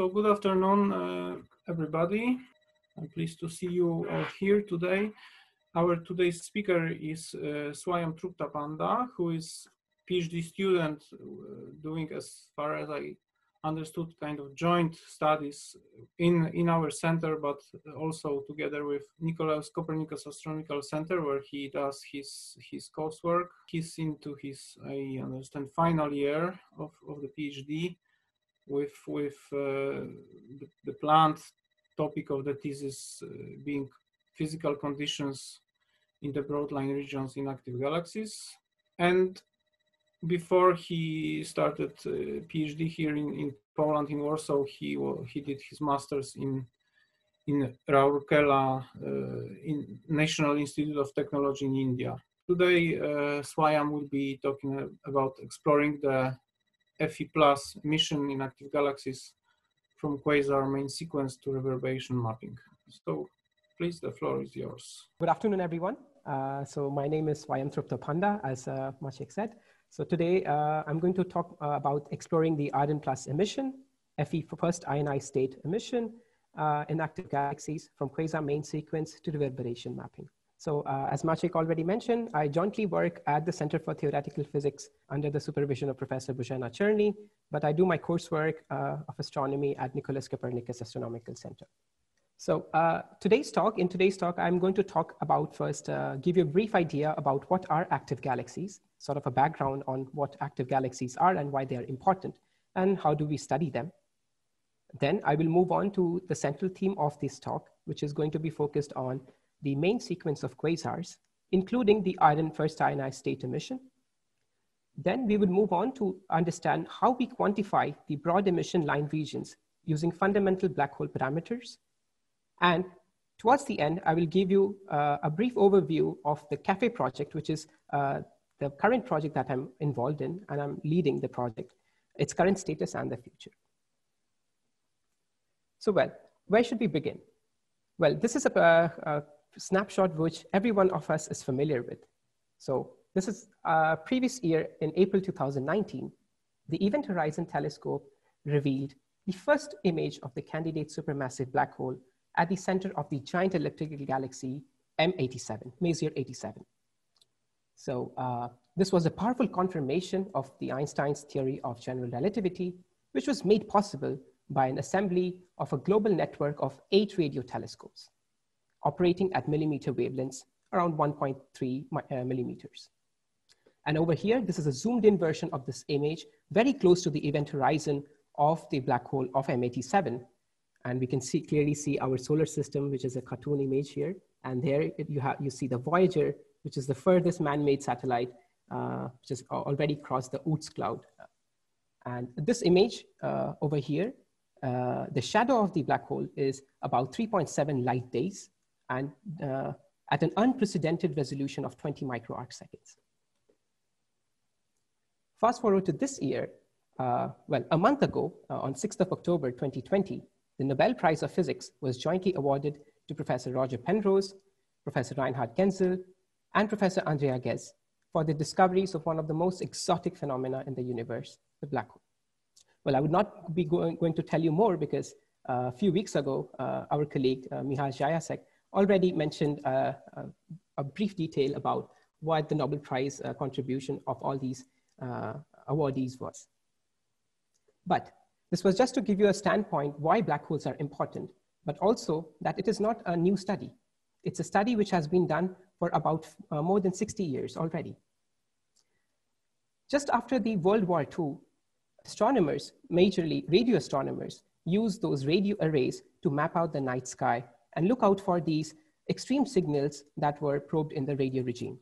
So good afternoon, uh, everybody. I'm pleased to see you all here today. Our today's speaker is uh, Swayam Trupta who is PhD student uh, doing, as far as I understood, kind of joint studies in, in our center, but also together with Nicolaus Copernicus Astronomical Center, where he does his, his coursework. He's into his, I understand, final year of, of the PhD with with uh, the, the topic of the thesis uh, being physical conditions in the broadline regions in active galaxies. And before he started uh, PhD here in, in Poland, in Warsaw, he he did his master's in in Rourkela uh, in National Institute of Technology in India. Today, uh, Swayam will be talking about exploring the FE plus mission in active galaxies from quasar main sequence to reverberation mapping. So please, the floor is yours. Good afternoon, everyone. Uh, so my name is Swayam Panda, as uh, Maciek said. So today uh, I'm going to talk uh, about exploring the iron plus emission, FE first ionized state emission uh, in active galaxies from quasar main sequence to reverberation mapping. So uh, as Maciek already mentioned, I jointly work at the Center for Theoretical Physics under the supervision of Professor Bożena Czerny, but I do my coursework uh, of astronomy at Nicolaus Copernicus Astronomical Center. So uh, today's talk, in today's talk, I'm going to talk about first, uh, give you a brief idea about what are active galaxies, sort of a background on what active galaxies are and why they are important, and how do we study them. Then I will move on to the central theme of this talk, which is going to be focused on the main sequence of quasars, including the iron first ionized state emission. Then we would move on to understand how we quantify the broad emission line regions using fundamental black hole parameters. And towards the end, I will give you uh, a brief overview of the CaFe project, which is uh, the current project that I'm involved in, and I'm leading the project, its current status and the future. So well, where should we begin? Well, this is a, a snapshot which every one of us is familiar with. So this is a previous year in April 2019, the Event Horizon Telescope revealed the first image of the candidate supermassive black hole at the center of the giant elliptical galaxy M87, Messier 87. So uh, this was a powerful confirmation of the Einstein's theory of general relativity, which was made possible by an assembly of a global network of eight radio telescopes operating at millimeter wavelengths around 1.3 uh, millimeters. And over here, this is a zoomed in version of this image, very close to the event horizon of the black hole of M87. And we can see clearly see our solar system, which is a cartoon image here. And there you, have, you see the Voyager, which is the furthest man-made satellite, uh, which has already crossed the Oort's cloud. And this image uh, over here, uh, the shadow of the black hole is about 3.7 light days and uh, at an unprecedented resolution of 20 micro arc seconds. Fast forward to this year, uh, well, a month ago, uh, on 6th of October 2020, the Nobel Prize of Physics was jointly awarded to Professor Roger Penrose, Professor Reinhard Genzel, and Professor Andrea Ghez for the discoveries of one of the most exotic phenomena in the universe, the black hole. Well, I would not be going, going to tell you more because uh, a few weeks ago, uh, our colleague uh, Michal Zajacek already mentioned uh, a, uh, a, brief detail about what the Nobel Prize uh, contribution of all these uh, awardees was. But this was just to give you a standpoint why black holes are important, but also that it is not a new study. It's a study which has been done for about uh, more than 60 years already. Just after the World War II, astronomers, majorly radio astronomers, used those radio arrays to map out the night sky and look out for these extreme signals that were probed in the radio regime.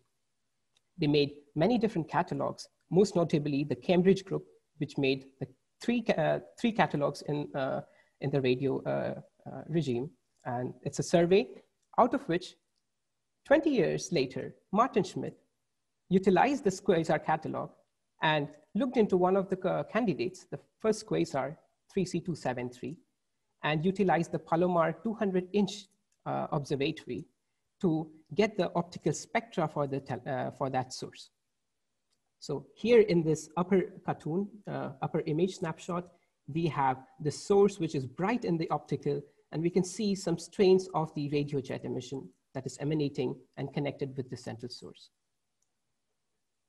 They made many different catalogs, most notably the Cambridge group, which made the three, uh, three catalogs in, uh, in the radio uh, uh, regime. And it's a survey out of which 20 years later, Maarten Schmidt utilized the quasar catalog and looked into one of the uh, candidates, the first quasar, 3C273, and utilize the Palomar 200 inch uh, observatory to get the optical spectra for, the uh, for that source. So here in this upper cartoon, uh, upper image snapshot, we have the source which is bright in the optical, and we can see some strains of the radio jet emission that is emanating and connected with the central source.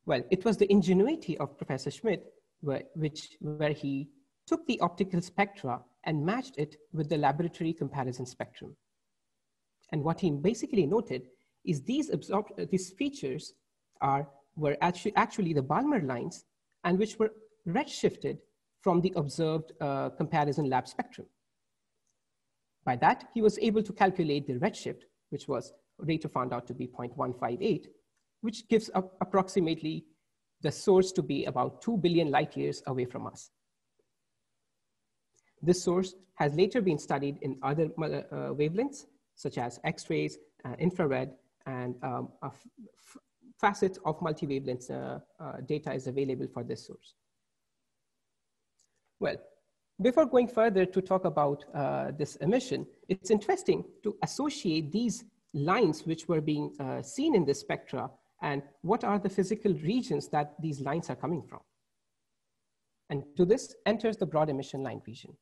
Well, it was the ingenuity of Professor Schmidt where, which, where he took the optical spectra and matched it with the laboratory comparison spectrum. And what he basically noted is these, these features are, were actually, actually the Balmer lines and which were redshifted from the observed uh, comparison lab spectrum. By that, he was able to calculate the redshift, which was later found out to be 0.158, which gives approximately the source to be about 2 billion light years away from us. This source has later been studied in other uh, wavelengths, such as X-rays, uh, infrared, and um, a facet of multi-wavelength uh, uh, data is available for this source. Well, before going further to talk about uh, this emission, it's interesting to associate these lines which were being seen in the spectra and what are the physical regions that these lines are coming from. And to this enters the broad emission line region.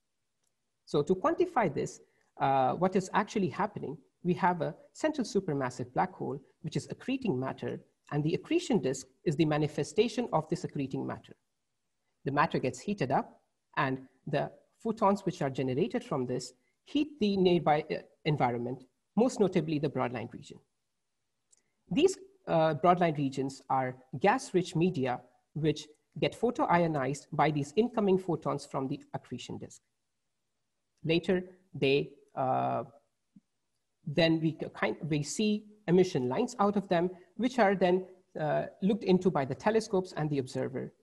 So to quantify this, uh, what is actually happening, we have a central supermassive black hole, which is accreting matter, and the accretion disk is the manifestation of this accreting matter. The matter gets heated up, and the photons which are generated from this heat the nearby uh, environment, most notably the broadline region. These uh, broadline regions are gas-rich media which get photoionized by these incoming photons from the accretion disk. Later, they uh, then we kind we see emission lines out of them, which are then uh, looked into by the telescopes and the observer,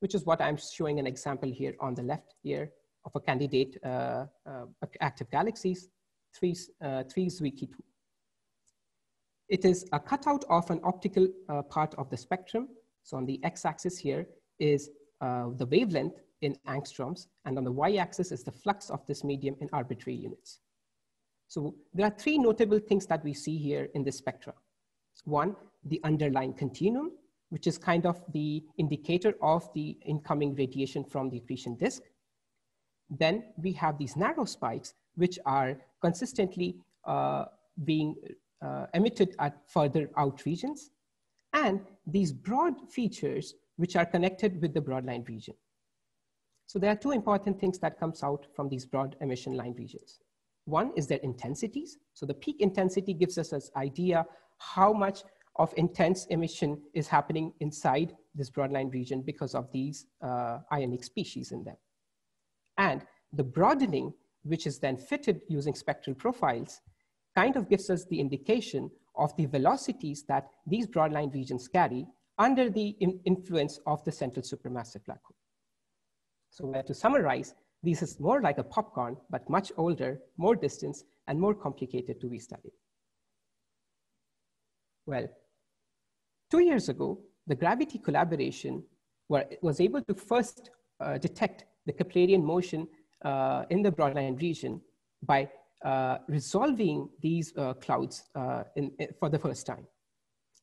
which is what I'm showing an example here on the left here of a candidate uh, uh active galaxies, three, uh, three Zwicky 2. It is a cutout of an optical uh, part of the spectrum. So on the x-axis here is the wavelength in angstroms, and on the y-axis is the flux of this medium in arbitrary units. So there are three notable things that we see here in this spectra. One, the underlying continuum, which is kind of the indicator of the incoming radiation from the accretion disk. Then we have these narrow spikes, which are consistently uh, being uh, emitted at further out regions, and these broad features, which are connected with the broadline region. So there are two important things that comes out from these broad emission line regions. One is their intensities. So the peak intensity gives us an idea how much of intense emission is happening inside this broadline region because of these uh, ionic species in them. And the broadening, which is then fitted using spectral profiles, kind of gives us the indication of the velocities that these broadline regions carry under the in influence of the central supermassive black hole. So to summarize, this is more like a popcorn, but much older, more distance, and more complicated to be studied. Well, two years ago, the gravity collaboration were, was able to first uh, detect the Keplerian motion uh, in the broadline region by uh, resolving these uh, clouds uh, in, in, for the first time.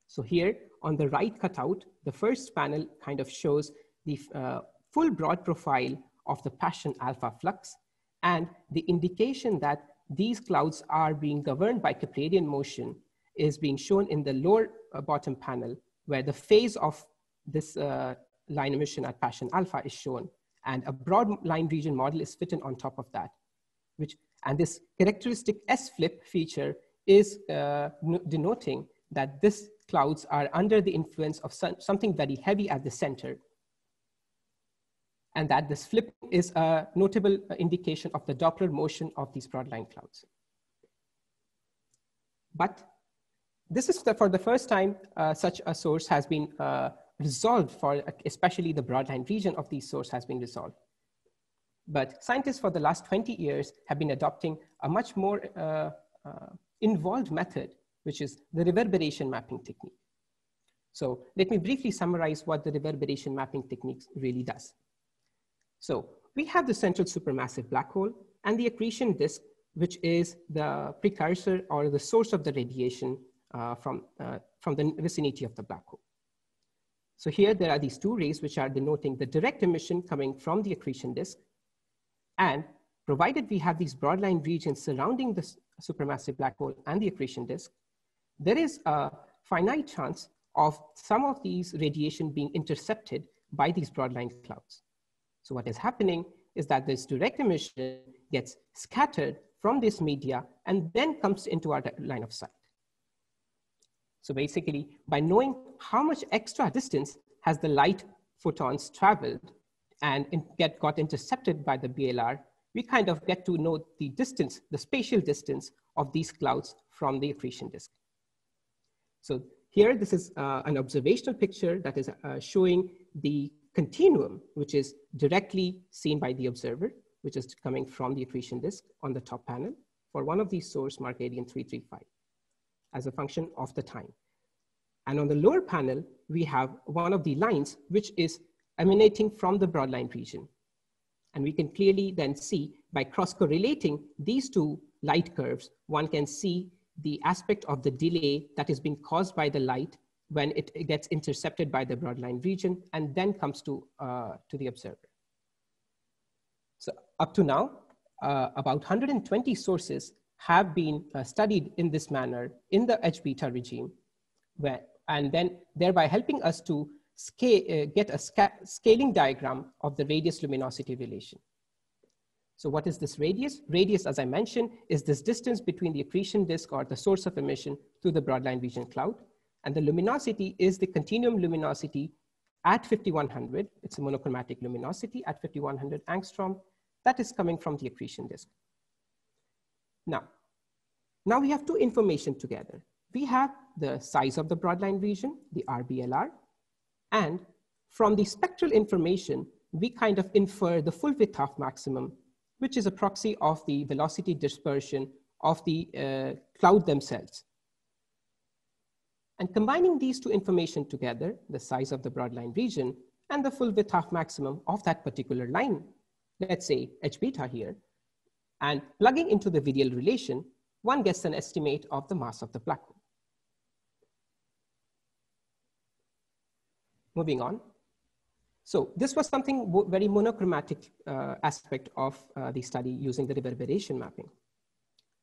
So here on the right cutout, the first panel kind of shows the uh, full broad profile of the Paschen alpha flux and the indication that these clouds are being governed by Keplerian motion is being shown in the lower uh, bottom panel where the phase of this uh, line emission at Paschen alpha is shown. And a broad line region model is fitted on top of that which and this characteristic S flip feature is uh, denoting that these clouds are under the influence of some, something very heavy at the center and that this flip is a notable indication of the Doppler motion of these broadline clouds. But this is the, for the first time uh, such a source has been uh, resolved for especially the broadline region of these source has been resolved. But scientists for the last 20 years have been adopting a much more uh, uh involved method, which is the reverberation mapping technique. So let me briefly summarize what the reverberation mapping technique really does. So we have the central supermassive black hole and the accretion disk, which is the precursor or the source of the radiation uh, from, uh, from the vicinity of the black hole. So here there are these two rays which are denoting the direct emission coming from the accretion disk. And provided we have these broadline regions surrounding the supermassive black hole and the accretion disk, there is a finite chance of some of these radiation being intercepted by these broadline clouds. So what is happening is that this direct emission gets scattered from this media and then comes into our line of sight. So basically, by knowing how much extra distance has the light photons traveled and get got intercepted by the BLR, we kind of get to know the distance, the spatial distance of these clouds from the accretion disk. So here, this is uh, an observational picture that is uh, showing the continuum, which is directly seen by the observer, which is coming from the accretion disk on the top panel for one of these source Markarian 335 as a function of the time. And on the lower panel, we have one of the lines which is emanating from the broadline region. And we can clearly then see by cross-correlating these two light curves, one can see the aspect of the delay that is being caused by the light when it gets intercepted by the broadline region and then comes to, uh, to the observer. So up to now, uh, about 120 sources have been uh, studied in this manner in the H beta regime, where, and then thereby helping us to scale, uh, get a sca scaling diagram of the radius luminosity relation. So what is this radius? Radius, as I mentioned, is this distance between the accretion disk or the source of emission to the broadline region cloud. And the luminosity is the continuum luminosity at 5100. It's a monochromatic luminosity at 5100 angstrom that is coming from the accretion disk. Now, now we have two information together. We have the size of the broadline region, the RBLR, and from the spectral information, we kind of infer the full width half maximum, which is a proxy of the velocity dispersion of the uh, cloud themselves. And combining these two information together, the size of the broadline region and the full width half maximum of that particular line, let's say h beta here, and plugging into the virial relation, one gets an estimate of the mass of the black hole. Moving on. So this was something very monochromatic uh, aspect of uh, the study using the reverberation mapping.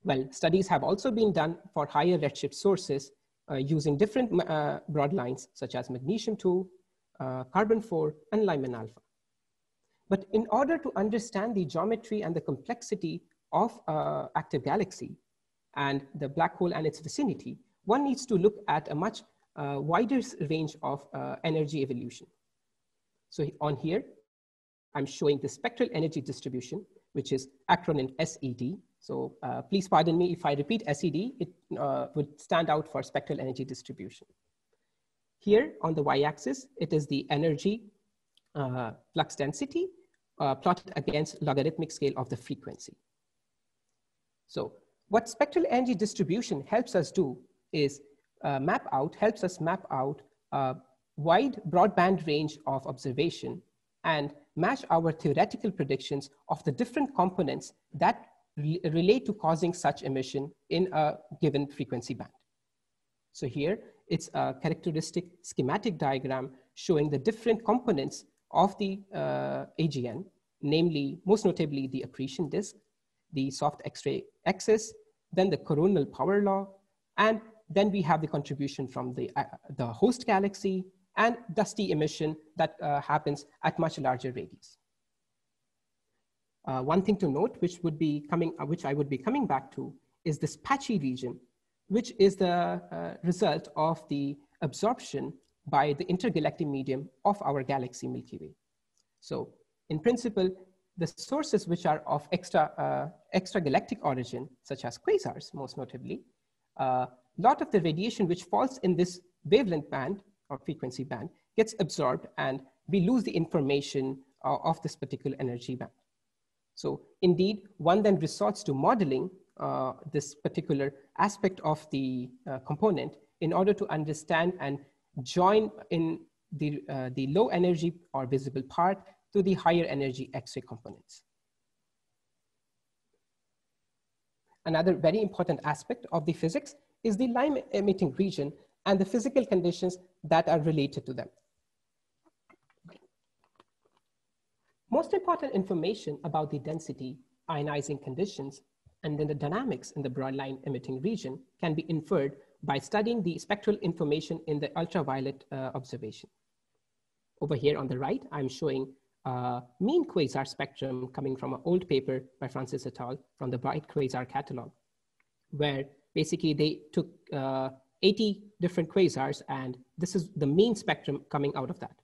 Well, studies have also been done for higher redshift sources using different uh, broad lines such as magnesium 2, uh, carbon 4, and Lyman alpha. But in order to understand the geometry and the complexity of uh, active galaxy and the black hole and its vicinity, one needs to look at a much uh, wider range of uh, energy evolution. So on here, I'm showing the spectral energy distribution, which is acronym SED. So uh, please pardon me if I repeat SED, it uh, would stand out for spectral energy distribution. Here on the y-axis, it is the energy uh, flux density uh, plotted against logarithmic scale of the frequency. So what spectral energy distribution helps us do is uh, map out, helps us map out a wide broadband range of observation and match our theoretical predictions of the different components that re relate to causing such emission in a given frequency band. So here, it's a characteristic schematic diagram showing the different components of the uh, AGN, namely, most notably the accretion disk, the soft X-ray excess, then the coronal power law, and then we have the contribution from the, uh, the host galaxy and dusty emission that uh, happens at much larger radius. Uh, one thing to note, which would be coming, uh, which I would be coming back to, is this patchy region, which is the uh, result of the absorption by the intergalactic medium of our galaxy Milky Way. So in principle, the sources which are of extra, uh, galactic origin, such as quasars, most notably, a uh, lot of the radiation which falls in this wavelength band or frequency band gets absorbed and we lose the information uh, of this particular energy band. So indeed, one then resorts to modeling uh, this particular aspect of the uh, component in order to understand and join in the, uh, the low energy or visible part to the higher energy X-ray components. Another very important aspect of the physics is the line emitting region and the physical conditions that are related to them. Most important information about the density, ionizing conditions, and then the dynamics in the broadline emitting region can be inferred by studying the spectral information in the ultraviolet uh, observation. Over here on the right, I'm showing a mean quasar spectrum coming from an old paper by Francis et al. from the Bright Quasar catalog, where basically they took uh, 80 different quasars and this is the mean spectrum coming out of that.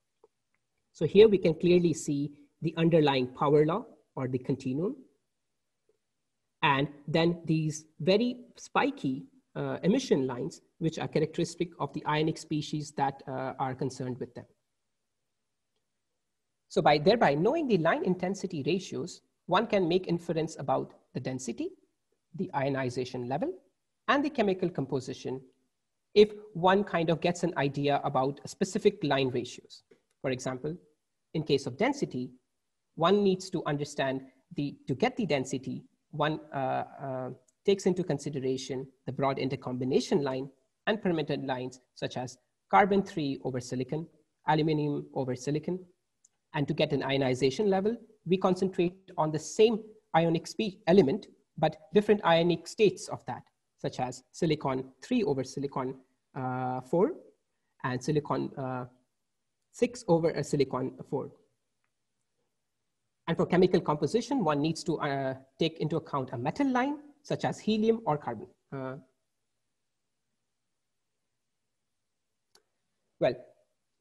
So here we can clearly see the underlying power law or the continuum. And then these very spiky uh, emission lines, which are characteristic of the ionic species that uh, are concerned with them. So by thereby knowing the line intensity ratios, one can make inference about the density, the ionization level, and the chemical composition if one kind of gets an idea about specific line ratios. For example, in case of density, one needs to understand the, to get the density, one uh, uh, takes into consideration the broad intercombination line and permitted lines such as carbon three over silicon, aluminum over silicon. And to get an ionization level, we concentrate on the same ionic element, but different ionic states of that, such as silicon three over silicon uh, four and silicon uh, six over a silicon four. And for chemical composition, one needs to uh, take into account a metal line, such as helium or carbon. Uh, well,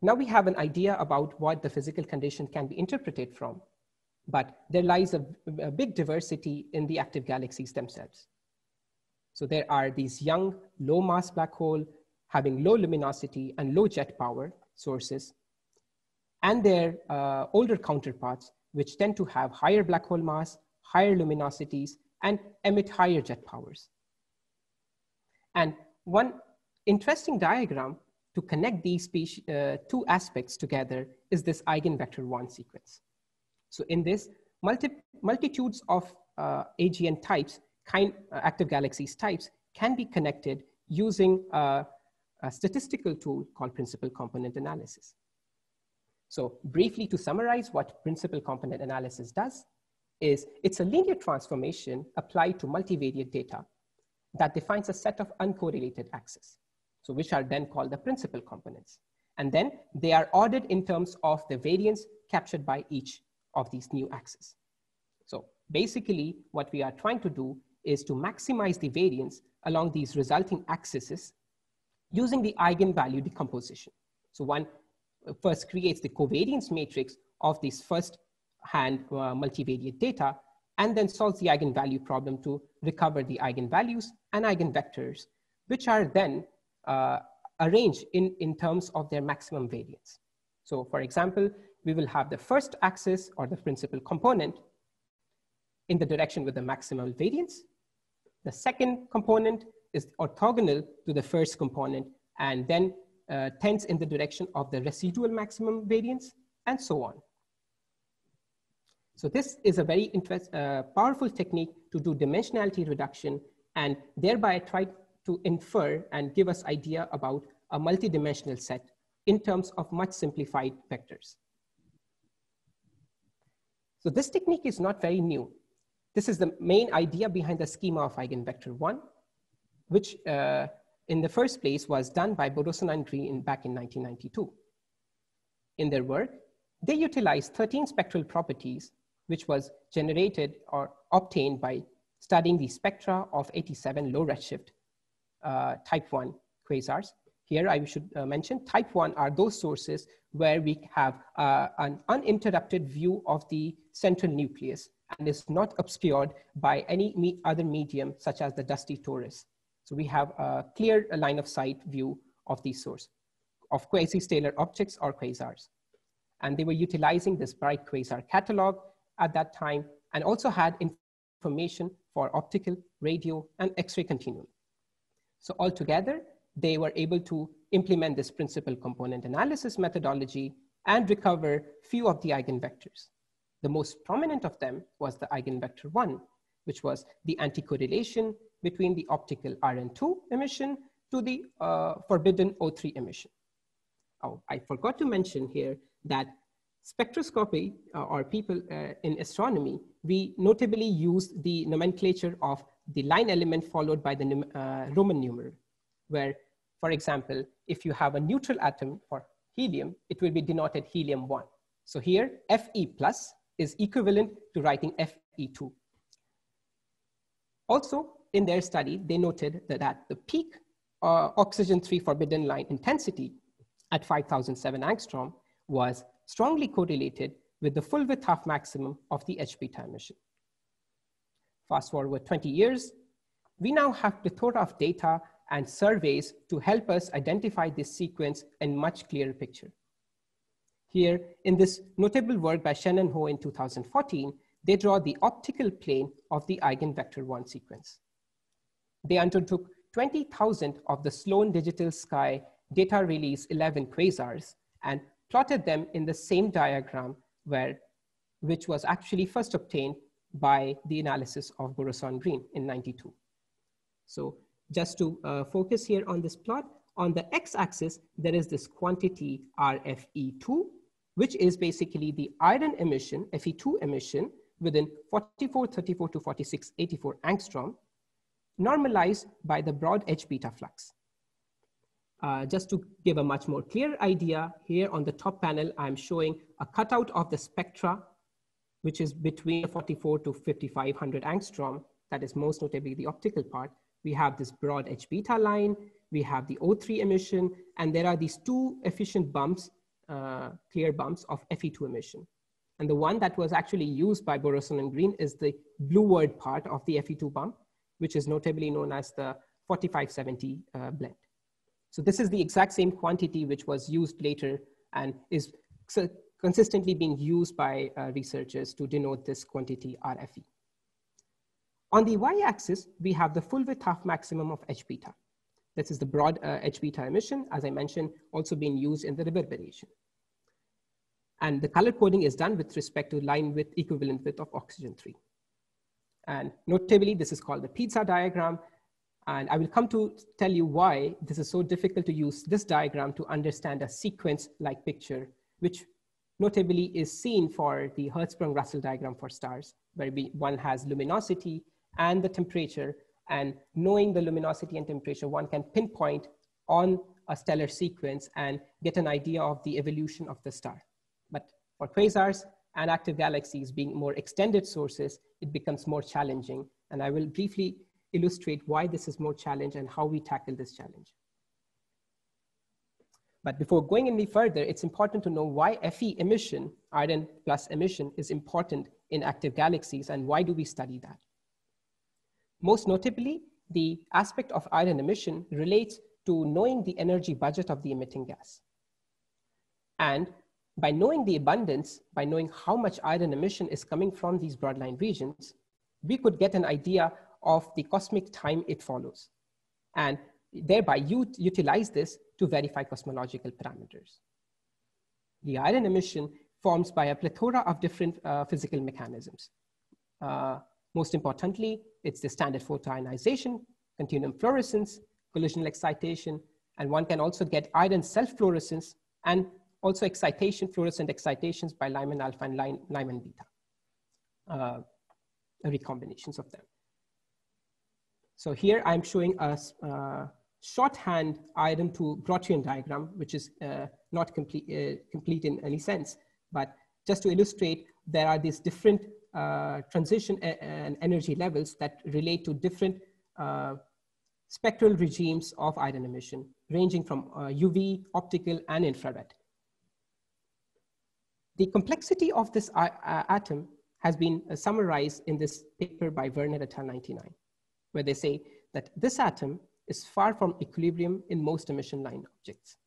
now we have an idea about what the physical condition can be interpreted from, but there lies a, a big diversity in the active galaxies themselves. So there are these young, low mass black hole having low luminosity and low jet power sources, and their uh, older counterparts, which tend to have higher black hole mass, higher luminosities, and emit higher jet powers. And one interesting diagram to connect these uh, two aspects together is this eigenvector one sequence. So in this, multi multitudes of uh, AGN types, kind uh, active galaxies types, can be connected using uh, a statistical tool called principal component analysis. So briefly to summarize what principal component analysis does is it's a linear transformation applied to multivariate data that defines a set of uncorrelated axes, so which are then called the principal components. And then they are ordered in terms of the variance captured by each of these new axes. So basically what we are trying to do is to maximize the variance along these resulting axes using the eigenvalue decomposition. So one first creates the covariance matrix of this first hand uh, multivariate data and then solves the eigenvalue problem to recover the eigenvalues and eigenvectors, which are then uh, arranged in, in terms of their maximum variance. So for example, we will have the first axis or the principal component in the direction with the maximal variance. The second component is orthogonal to the first component and then tends in the direction of the residual maximum variance and so on. So this is a very uh, powerful technique to do dimensionality reduction and thereby try to infer and give us idea about a multidimensional set in terms of much simplified vectors. So this technique is not very new. This is the main idea behind the schema of eigenvector one, which uh, in the first place was done by Boroson and Green back in 1992. In their work, they utilized 13 spectral properties, which was generated or obtained by studying the spectra of 87 low redshift uh, type 1 quasars. Here I should uh, mention type 1 are those sources where we have uh, an uninterrupted view of the central nucleus and is not obscured by any me other medium such as the dusty torus. So we have a clear line of sight view of these source of quasi-stellar objects or quasars. And they were utilizing this bright quasar catalog at that time and also had information for optical, radio, and X-ray continuum. So altogether, they were able to implement this principal component analysis methodology and recover few of the eigenvectors. The most prominent of them was the eigenvector one, which was the anti-correlation between the optical iron 2 emission to the uh, forbidden O3 emission. Oh, I forgot to mention here that spectroscopy uh, or people uh, in astronomy, we notably use the nomenclature of the line element followed by the uh, Roman numeral, where, for example, if you have a neutral atom for helium, it will be denoted helium-1. So here, Fe plus is equivalent to writing Fe2. Also, in their study, they noted that at the peak uh, oxygen-3 forbidden line intensity at 5007 angstrom was strongly correlated with the full width half maximum of the H beta emission. Fast forward 20 years, we now have plethora of data and surveys to help us identify this sequence in much clearer picture. Here, in this notable work by Shen and Ho in 2014, they draw the optical plane of the eigenvector 1 sequence. They undertook 20,000 of the Sloan Digital Sky data release 11 quasars and plotted them in the same diagram where, which was actually first obtained by the analysis of Boroson Green in 92. So just to uh, focus here on this plot, on the x-axis, there is this quantity RFE2, which is basically the iron emission, Fe2 emission within 4434 to 4684 angstrom, normalized by the broad H beta flux. Uh, just to give a much more clear idea, here on the top panel, I'm showing a cutout of the spectra, which is between 44 to 5500 angstrom, that is most notably the optical part. We have this broad H beta line, we have the O3 emission, and there are these two efficient bumps, uh, clear bumps of Fe2 emission. And the one that was actually used by Boroson and Green is the blueward part of the Fe2 bump, which is notably known as the 4570 uh, blend. So this is the exact same quantity which was used later and is consistently being used by uh, researchers to denote this quantity RFE. On the y-axis, we have the full width half maximum of H beta. This is the broad uh, H beta emission, as I mentioned, also being used in the reverberation. And the color coding is done with respect to line width equivalent width of oxygen 3. And notably, this is called the pizza diagram, and I will come to tell you why this is so difficult to use this diagram to understand a sequence-like picture, which notably is seen for the Hertzsprung-Russell diagram for stars, where we, one has luminosity and the temperature, and knowing the luminosity and temperature, one can pinpoint on a stellar sequence and get an idea of the evolution of the star. But for quasars and active galaxies being more extended sources, it becomes more challenging. And I will briefly illustrate why this is more challenge and how we tackle this challenge. But before going any further, it's important to know why Fe emission, iron plus emission, is important in active galaxies and why do we study that? Most notably, the aspect of iron emission relates to knowing the energy budget of the emitting gas. And by knowing the abundance, by knowing how much iron emission is coming from these broadline regions, we could get an idea of the cosmic time it follows, and thereby utilize this to verify cosmological parameters. The iron emission forms by a plethora of different uh, physical mechanisms. Uh, most importantly, it's the standard photoionization, continuum fluorescence, collisional excitation, and one can also get iron self-fluorescence and also excitation, fluorescent excitations by Lyman alpha and Lyman beta, uh, recombinations of them. So here I'm showing a uh, shorthand iron Grotrian diagram, which is uh, not complete, uh, complete in any sense. But just to illustrate, there are these different uh, transition and energy levels that relate to different uh, spectral regimes of iron emission, ranging from UV, optical, and infrared. The complexity of this atom has been summarized in this paper by Verner et al. 99 where they say that this atom is far from equilibrium in most emission line objects.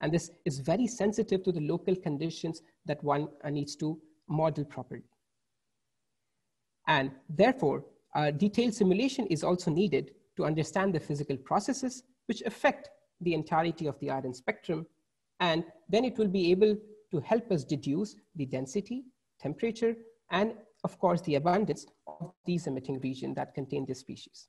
And this is very sensitive to the local conditions that one uh, needs to model properly. And therefore, a detailed simulation is also needed to understand the physical processes which affect the entirety of the iron spectrum. And then it will be able to help us deduce the density, temperature, and of course, the abundance of these emitting regions that contain this species.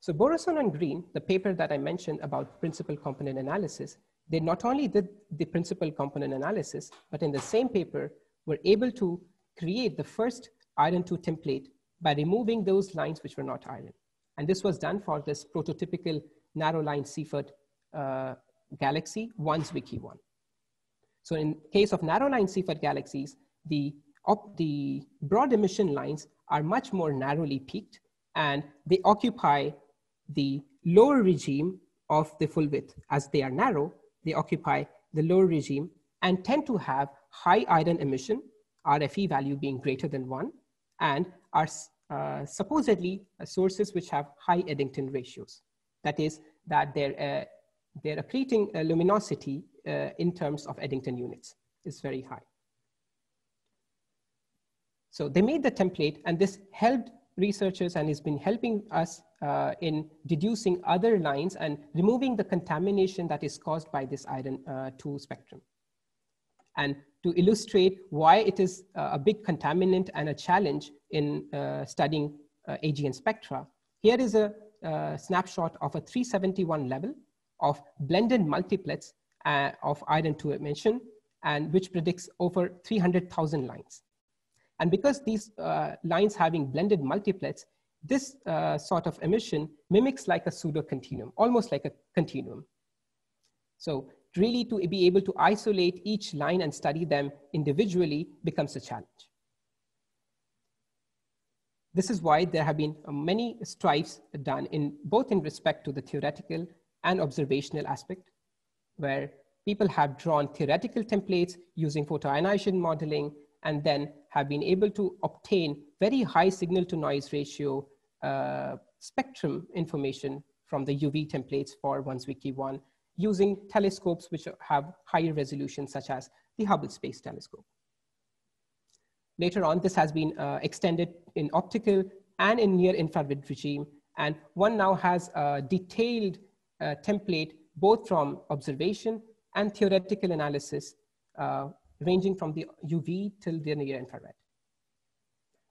So Boroson and Green, the paper that I mentioned about principal component analysis, they not only did the principal component analysis, but in the same paper were able to create the first iron 2 template by removing those lines which were not iron. And this was done for this prototypical narrow line Seyfert uh, galaxy, 1 Zwicky 1. So in case of narrow line Seyfert galaxies, the, the broad emission lines are much more narrowly peaked and they occupy the lower regime of the full width. As they are narrow, they occupy the lower regime and tend to have high iron emission, RFE value being greater than one, and are uh, supposedly sources which have high Eddington ratios. That is, that their, uh, their accreting uh, luminosity uh, in terms of Eddington units is very high. So they made the template and this helped researchers and has been helping us uh, in deducing other lines and removing the contamination that is caused by this iron uh, 2 spectrum. And to illustrate why it is uh, a big contaminant and a challenge in uh, studying AGN spectra, here is a snapshot of a 371 level of blended multiplets of iron 2 emission and which predicts over 300,000 lines. And because these uh, lines having blended multiplets, this uh, sort of emission mimics like a pseudo continuum, almost like a continuum. So really to be able to isolate each line and study them individually becomes a challenge. This is why there have been many strives done in both in respect to the theoretical and observational aspect, where people have drawn theoretical templates using photoionization modeling and then have been able to obtain very high signal to noise ratio uh, spectrum information from the UV templates for 1 Zwicky 1 using telescopes which have higher resolution such as the Hubble Space Telescope. Later on, this has been uh, extended in optical and in near infrared regime. And one now has a detailed uh, template both from observation and theoretical analysis uh, ranging from the UV till the near infrared.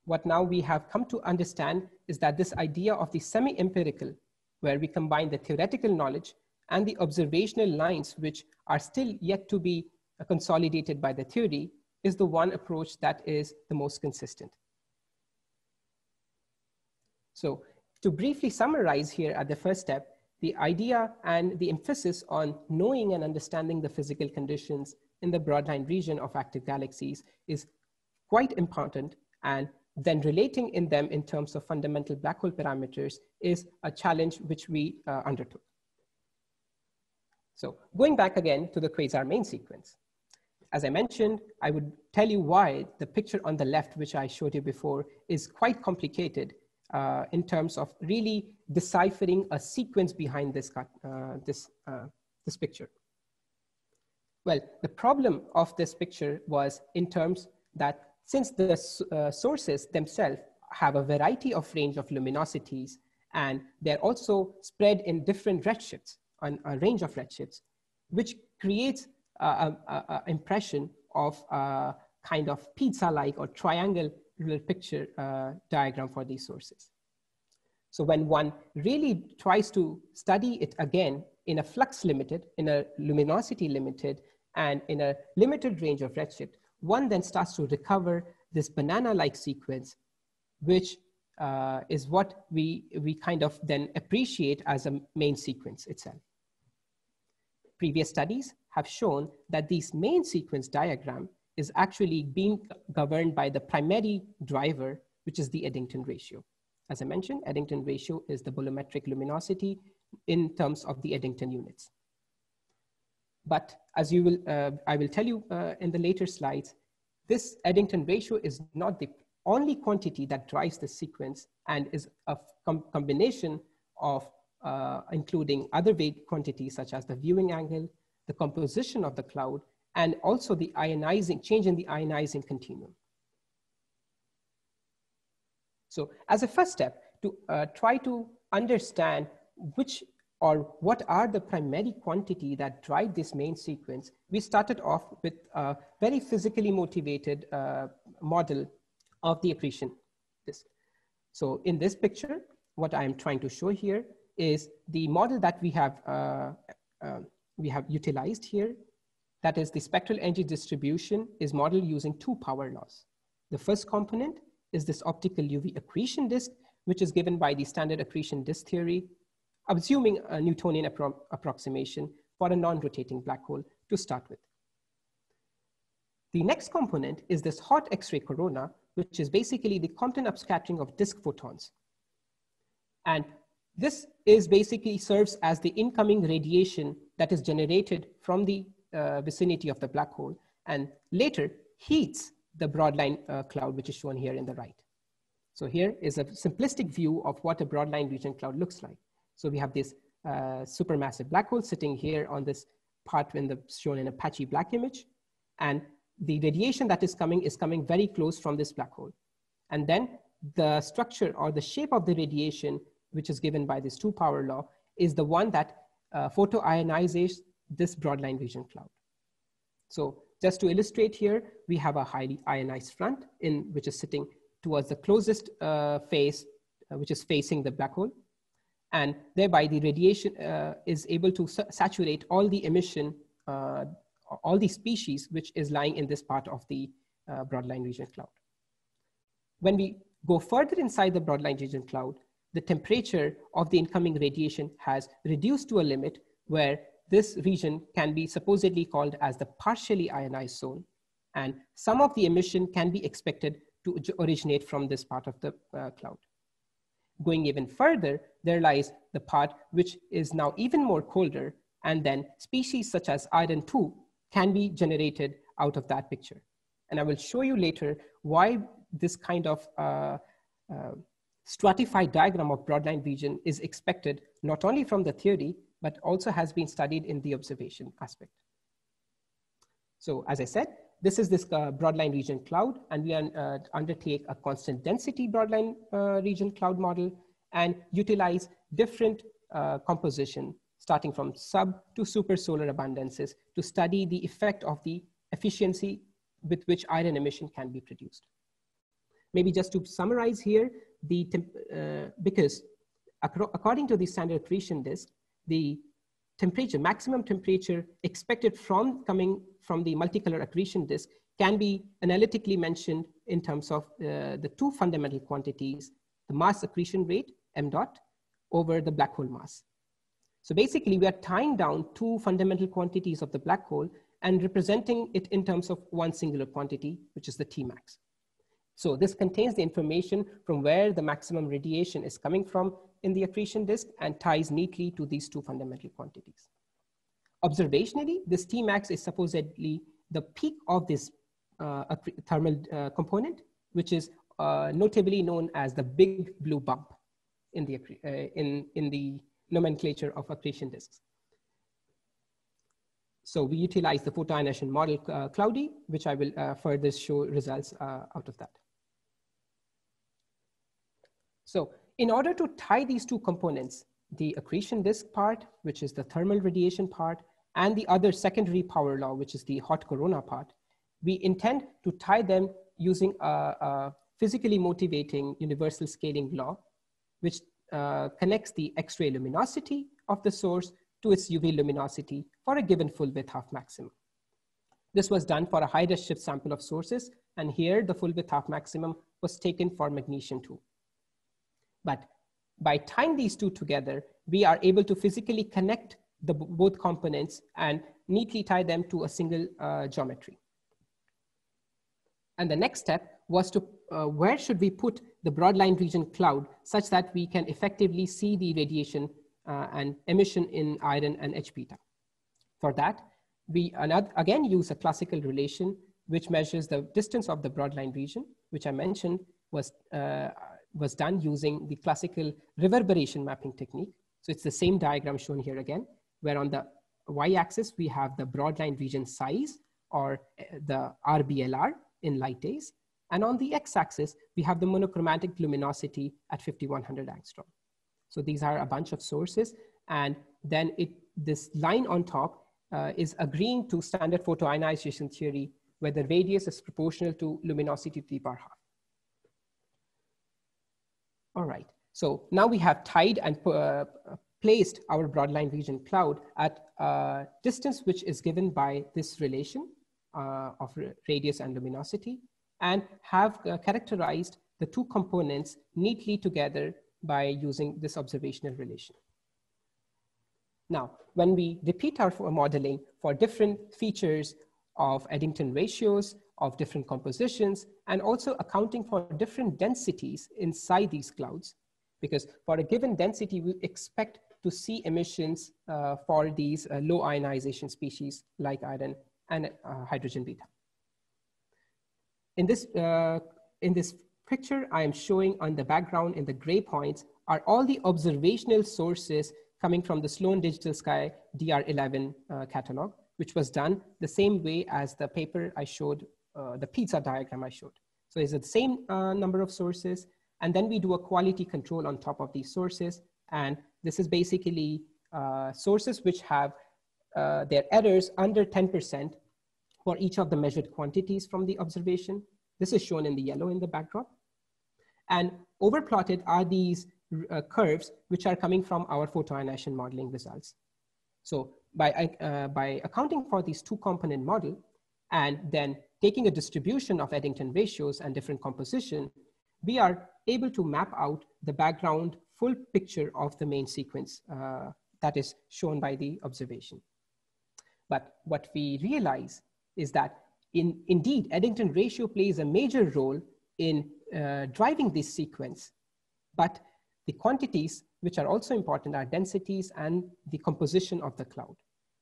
What now we have come to understand is that this idea of the semi-empirical, where we combine the theoretical knowledge and the observational lines, which are still yet to be consolidated by the theory, is the one approach that is the most consistent. So to briefly summarize here at the first step, the idea and the emphasis on knowing and understanding the physical conditions in the broadline region of active galaxies is quite important and then relating in them in terms of fundamental black hole parameters is a challenge which we uh, undertook. So going back again to the quasar main sequence. As I mentioned, I would tell you why the picture on the left, which I showed you before, is quite complicated uh, in terms of really deciphering a sequence behind this, uh, this, uh, this picture. Well, the problem of this picture was in terms that since the uh, sources themselves have a variety of range of luminosities and they're also spread in different redshifts, on a range of redshifts, which creates an impression of a kind of pizza-like or triangle picture uh, diagram for these sources. So when one really tries to study it again in a flux limited, in a luminosity limited, and in a limited range of redshift, one then starts to recover this banana-like sequence, which uh, is what we, we kind of then appreciate as a main sequence itself. Previous studies have shown that this main sequence diagram is actually being governed by the primary driver, which is the Eddington ratio. As I mentioned, Eddington ratio is the bolometric luminosity in terms of the Eddington units. But as you will, uh, I will tell you uh, in the later slides, this Eddington ratio is not the only quantity that drives the sequence and is a com combination of uh, including other weight quantities such as the viewing angle, the composition of the cloud, and also the ionizing, change in the ionizing continuum. So as a first step, to uh, try to understand which or what are the primary quantity that drive this main sequence, we started off with a very physically motivated uh, model of the accretion. This. So in this picture, what I'm trying to show here is the model that we have uh, uh, we have utilized here. That is the spectral energy distribution is modeled using two power laws. The first component is this optical UV accretion disk, which is given by the standard accretion disk theory, assuming a Newtonian appro approximation for a non-rotating black hole to start with. The next component is this hot X-ray corona, which is basically the Compton upscattering of disk photons. And this is basically serves as the incoming radiation that is generated from the uh, vicinity of the black hole and later heats the broadline uh, cloud, which is shown here in the right. So here is a simplistic view of what a broadline region cloud looks like. So we have this uh, supermassive black hole sitting here on this part in the, shown in a patchy black image. And the radiation that is coming is coming very close from this black hole. And then the structure or the shape of the radiation, which is given by this two power law, is the one that uh, photoionizes this broadline region cloud. So just to illustrate here, we have a highly ionized front in which is sitting towards the closest uh, face, uh, which is facing the black hole. And thereby the radiation uh, is able to saturate all the emission, uh, all the species which is lying in this part of the uh, broadline region cloud. When we go further inside the broadline region cloud, the temperature of the incoming radiation has reduced to a limit where this region can be supposedly called as the partially ionized zone. And some of the emission can be expected to originate from this part of the uh, cloud. Going even further, there lies the part which is now even more colder, and then species such as iron 2 can be generated out of that picture. And I will show you later why this kind of uh, uh, stratified diagram of broadline region is expected not only from the theory, but also has been studied in the observation aspect. So as I said, this is this uh, broadline region cloud, and we uh, undertake a constant density broadline uh, region cloud model and utilize different uh, composition starting from sub to super solar abundances to study the effect of the efficiency with which iron emission can be produced. Maybe just to summarize here, the uh, because according to the standard accretion disk, the temperature, maximum temperature expected from coming from the multicolor accretion disk can be analytically mentioned in terms of uh, the two fundamental quantities, the mass accretion rate, m dot, over the black hole mass. So basically we are tying down two fundamental quantities of the black hole and representing it in terms of one singular quantity, which is the Tmax. So this contains the information from where the maximum radiation is coming from in the accretion disk and ties neatly to these two fundamental quantities. Observationally, this Tmax is supposedly the peak of this uh, thermal uh, component, which is uh, notably known as the big blue bump in the, uh, in, in the nomenclature of accretion disks. So we utilize the photoionization model uh, cloudy, which I will uh, further show results out of that. So in order to tie these two components, the accretion disk part, which is the thermal radiation part, and the other secondary power law, which is the hot corona part, we intend to tie them using a, a physically motivating universal scaling law, which uh, connects the X-ray luminosity of the source to its UV luminosity for a given full width half maximum. This was done for a high redshift sample of sources, and here the full width half maximum was taken for magnesium 2. But by tying these two together, we are able to physically connect the both components and neatly tie them to a single uh, geometry. And the next step was to uh, where should we put the broadline region cloud such that we can effectively see the radiation uh, and emission in iron and H beta. For that, we again use a classical relation which measures the distance of the broadline region, which I mentioned was uh, was done using the classical reverberation mapping technique. So it's the same diagram shown here again, where on the y-axis, we have the broadline region size or eh, the RBLR in light days. And on the x-axis, we have the monochromatic luminosity at 5100 angstrom. So these are a bunch of sources. And then it, this line on top uh, is agreeing to standard photoionization theory, where the radius is proportional to luminosity to the power half. All right. So now we have tied and uh, placed our broadline region cloud at a distance which is given by this relation uh, of radius and luminosity and have uh, characterized the two components neatly together by using this observational relation. Now, when we repeat our modeling for different features of Eddington ratios, of different compositions, and also accounting for different densities inside these clouds, because for a given density, we expect to see emissions uh, for these uh, low ionization species like iron and uh, hydrogen beta. In this, uh, in this picture, I am showing on the background in the gray points are all the observational sources coming from the Sloan Digital Sky DR11 uh, catalog, which was done the same way as the paper I showed, uh, the pizza diagram I showed. So it's the same uh, number of sources. And then we do a quality control on top of these sources. And this is basically uh, sources which have uh, their errors under 10% for each of the measured quantities from the observation. This is shown in the yellow in the backdrop. And overplotted are these uh, curves which are coming from our photoionization modeling results. So by, by accounting for these two component model and then taking a distribution of Eddington ratios and different composition, we are able to map out the background full picture of the main sequence uh, that is shown by the observation. But what we realize is that in, indeed, Eddington ratio plays a major role in uh, driving this sequence, but the quantities which are also important are densities and the composition of the cloud,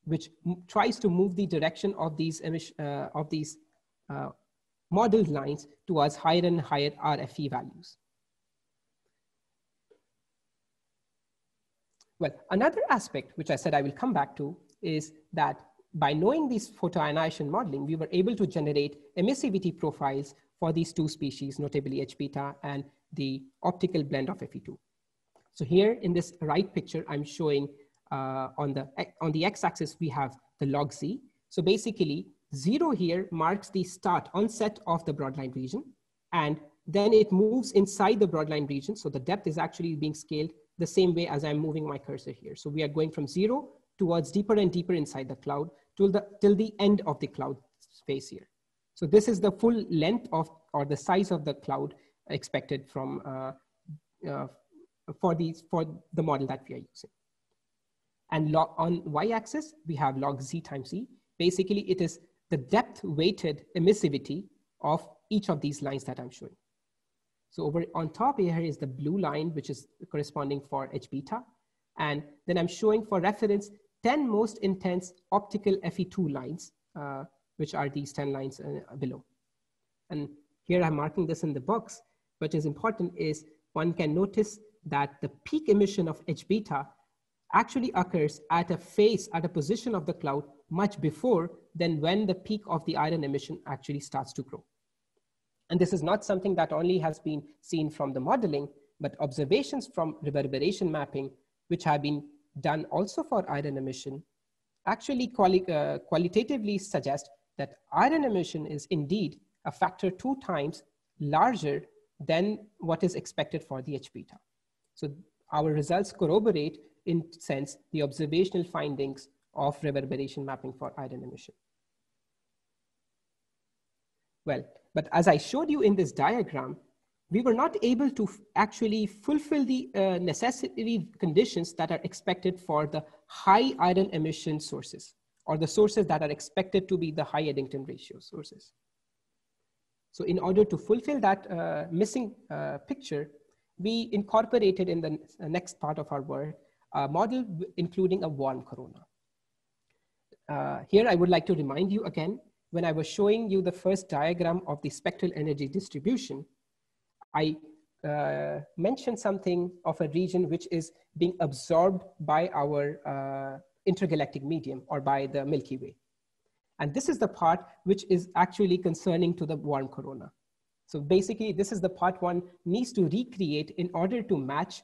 which tries to move the direction of these, uh, of these uh, modeled lines towards higher and higher RFE values. Well, another aspect, which I said I will come back to, is that by knowing these photoionization modeling, we were able to generate emissivity profiles for these two species, notably H beta and the optical blend of Fe2. So here in this right picture, I'm showing uh, on, the, on the x-axis, we have the log z. So basically, zero here marks the start onset of the broadline region. And then it moves inside the broadline region. So the depth is actually being scaled the same way as I'm moving my cursor here. So we are going from zero towards deeper and deeper inside the cloud till the, till the end of the cloud space here. So this is the full length of, or the size of the cloud expected from, uh, uh, for, these, for the model that we are using. And log, on y-axis, we have log z times z. Basically, it is the depth weighted emissivity of each of these lines that I'm showing. So over on top here is the blue line, which is corresponding for H beta. And then I'm showing for reference 10 most intense optical Fe2 lines, uh, which are these 10 lines uh, below. And here I'm marking this in the box. What is important is one can notice that the peak emission of H beta actually occurs at a phase, at a position of the cloud much before than when the peak of the iron emission actually starts to grow. And this is not something that only has been seen from the modeling, but observations from reverberation mapping, which have been done also for iron emission, actually quali uh, qualitatively suggest that iron emission is indeed a factor two times larger than what is expected for the H beta. So our results corroborate in sense the observational findings of reverberation mapping for iron emission. Well, but as I showed you in this diagram, we were not able to actually fulfill the uh, necessary conditions that are expected for the high iron emission sources or the sources that are expected to be the high Eddington ratio sources. So in order to fulfill that uh, missing uh, picture, we incorporated in the next part of our work a model including a warm corona. Uh, here I would like to remind you again, when I was showing you the first diagram of the spectral energy distribution, I uh, mentioned something of a region which is being absorbed by our uh, intergalactic medium or by the Milky Way. And this is the part which is actually concerning to the warm corona. So basically, this is the part one needs to recreate in order to match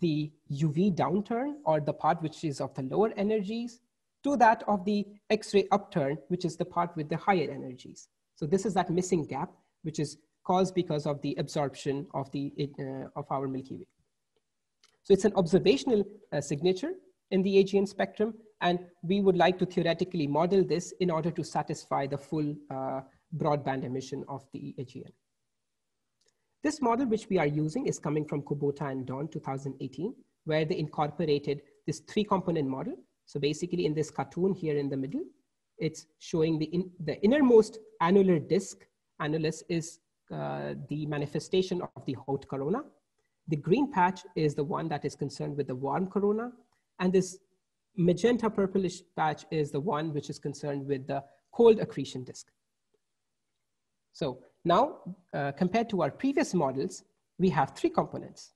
the UV downturn or the part which is of the lower energies to that of the X-ray upturn, which is the part with the higher energies. So this is that missing gap, which is caused because of the absorption of, the, uh, of our Milky Way. So it's an observational uh, signature in the AGN spectrum, and we would like to theoretically model this in order to satisfy the full uh, broadband emission of the AGN. This model which we are using is coming from Kubota and Done 2018, where they incorporated this three component model. So basically in this cartoon here in the middle, it's showing the, in, the innermost annular disk. Annulus is uh, the manifestation of the hot corona. The green patch is the one that is concerned with the warm corona. And this magenta purplish patch is the one which is concerned with the cold accretion disk. So now, uh, compared to our previous models, we have three components.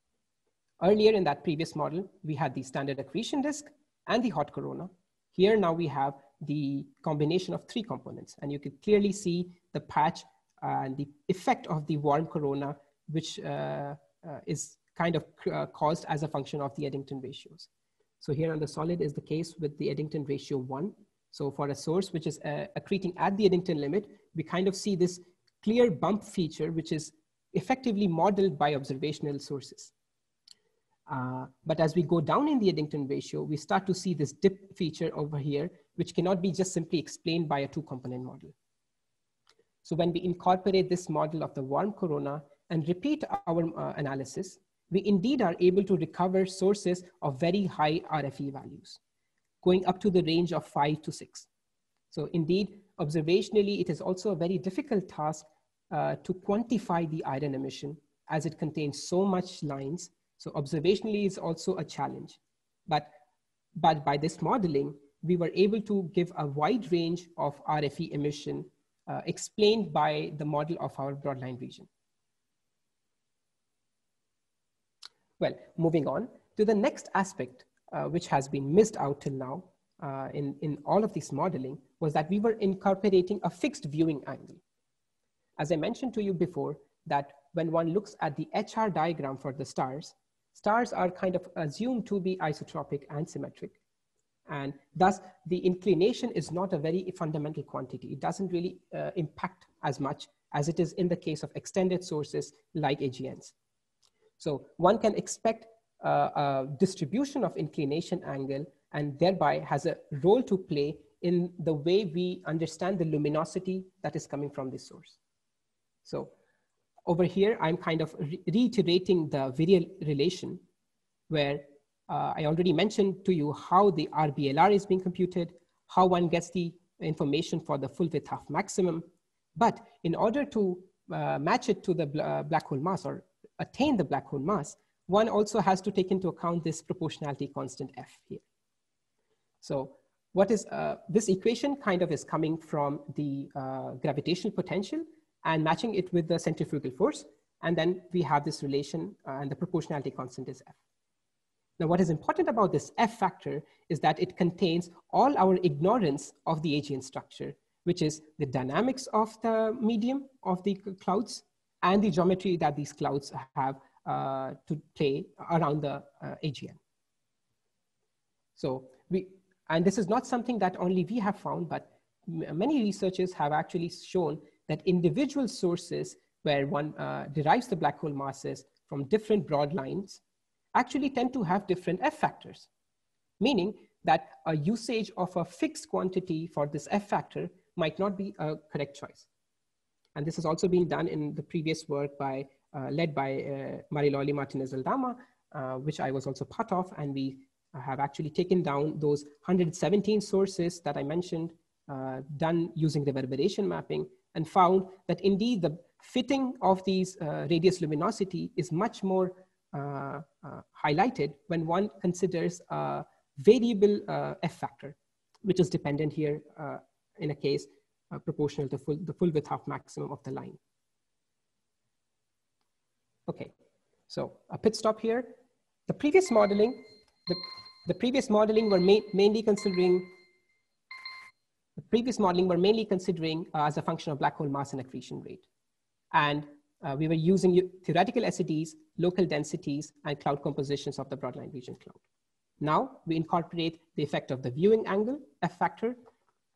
Earlier in that previous model, we had the standard accretion disk and the hot corona. Here now we have the combination of three components, and you can clearly see the patch and the effect of the warm corona, which uh, uh, is kind of uh, caused as a function of the Eddington ratios. So here on the solid is the case with the Eddington ratio one. So for a source which is uh, accreting at the Eddington limit, we kind of see this clear bump feature, which is effectively modeled by observational sources. Uh, but as we go down in the Eddington ratio, we start to see this dip feature over here, which cannot be just simply explained by a two component model. So when we incorporate this model of the warm corona and repeat our uh, analysis, we indeed are able to recover sources of very high RFE values, going up to the range of five to six. So indeed, observationally, it is also a very difficult task uh, to quantify the iron emission as it contains so much lines. So observationally is also a challenge. But, but by this modeling, we were able to give a wide range of RFE emission uh, explained by the model of our broadline region. Well, moving on to the next aspect, uh, which has been missed out till now uh, in, in all of this modeling, was that we were incorporating a fixed viewing angle. As I mentioned to you before, that when one looks at the HR diagram for the stars, stars are kind of assumed to be isotropic and symmetric. And thus, the inclination is not a very fundamental quantity. It doesn't really uh, impact as much as it is in the case of extended sources like AGNs. So one can expect uh, a distribution of inclination angle and thereby has a role to play in the way we understand the luminosity that is coming from this source. So over here, I'm kind of re reiterating the virial relation where uh, I already mentioned to you how the RBLR is being computed, how one gets the information for the full width half maximum. But in order to uh, match it to the bl uh, black hole mass or attain the black hole mass, one also has to take into account this proportionality constant F here. So what is uh, this equation kind of is coming from the uh, gravitational potential and matching it with the centrifugal force. And then we have this relation uh, and the proportionality constant is F. Now, what is important about this F factor is that it contains all our ignorance of the AGN structure, which is the dynamics of the medium of the clouds and the geometry that these clouds have uh, to play around the uh, AGN. So we, and this is not something that only we have found, but many researchers have actually shown that individual sources where one uh, derives the black hole masses from different broad lines actually tend to have different F factors, meaning that a usage of a fixed quantity for this F factor might not be a correct choice. And this has also been done in the previous work by, uh, led by uh, Mary Loli Martinez Aldama, uh, which I was also part of. And we have actually taken down those 117 sources that I mentioned, uh, done using the reverberation mapping, and found that indeed the fitting of these uh, radius luminosity is much more uh, uh, highlighted when one considers a variable uh, F factor, which is dependent here in a case proportional to full, the full width half maximum of the line. Okay, so a pit stop here. The previous modeling, the, the previous modeling were ma mainly considering the previous modeling were mainly considering uh, as a function of black hole mass and accretion rate. And uh, we were using theoretical SEDs, local densities, and cloud compositions of the broadline region cloud. Now we incorporate the effect of the viewing angle, F factor.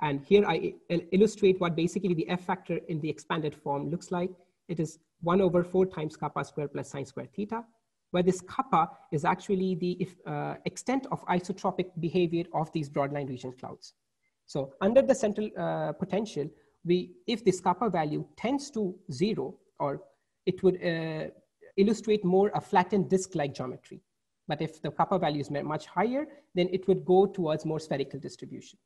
And here I illustrate what basically the F factor in the expanded form looks like. It is one over four times kappa square plus sine square theta, where this kappa is actually the if, uh, extent of isotropic behavior of these broadline region clouds. So under the central uh, potential, we, if this kappa value tends to zero, or it would uh, illustrate more a flattened disk-like geometry. But if the kappa value is much higher, then it would go towards more spherical distribution.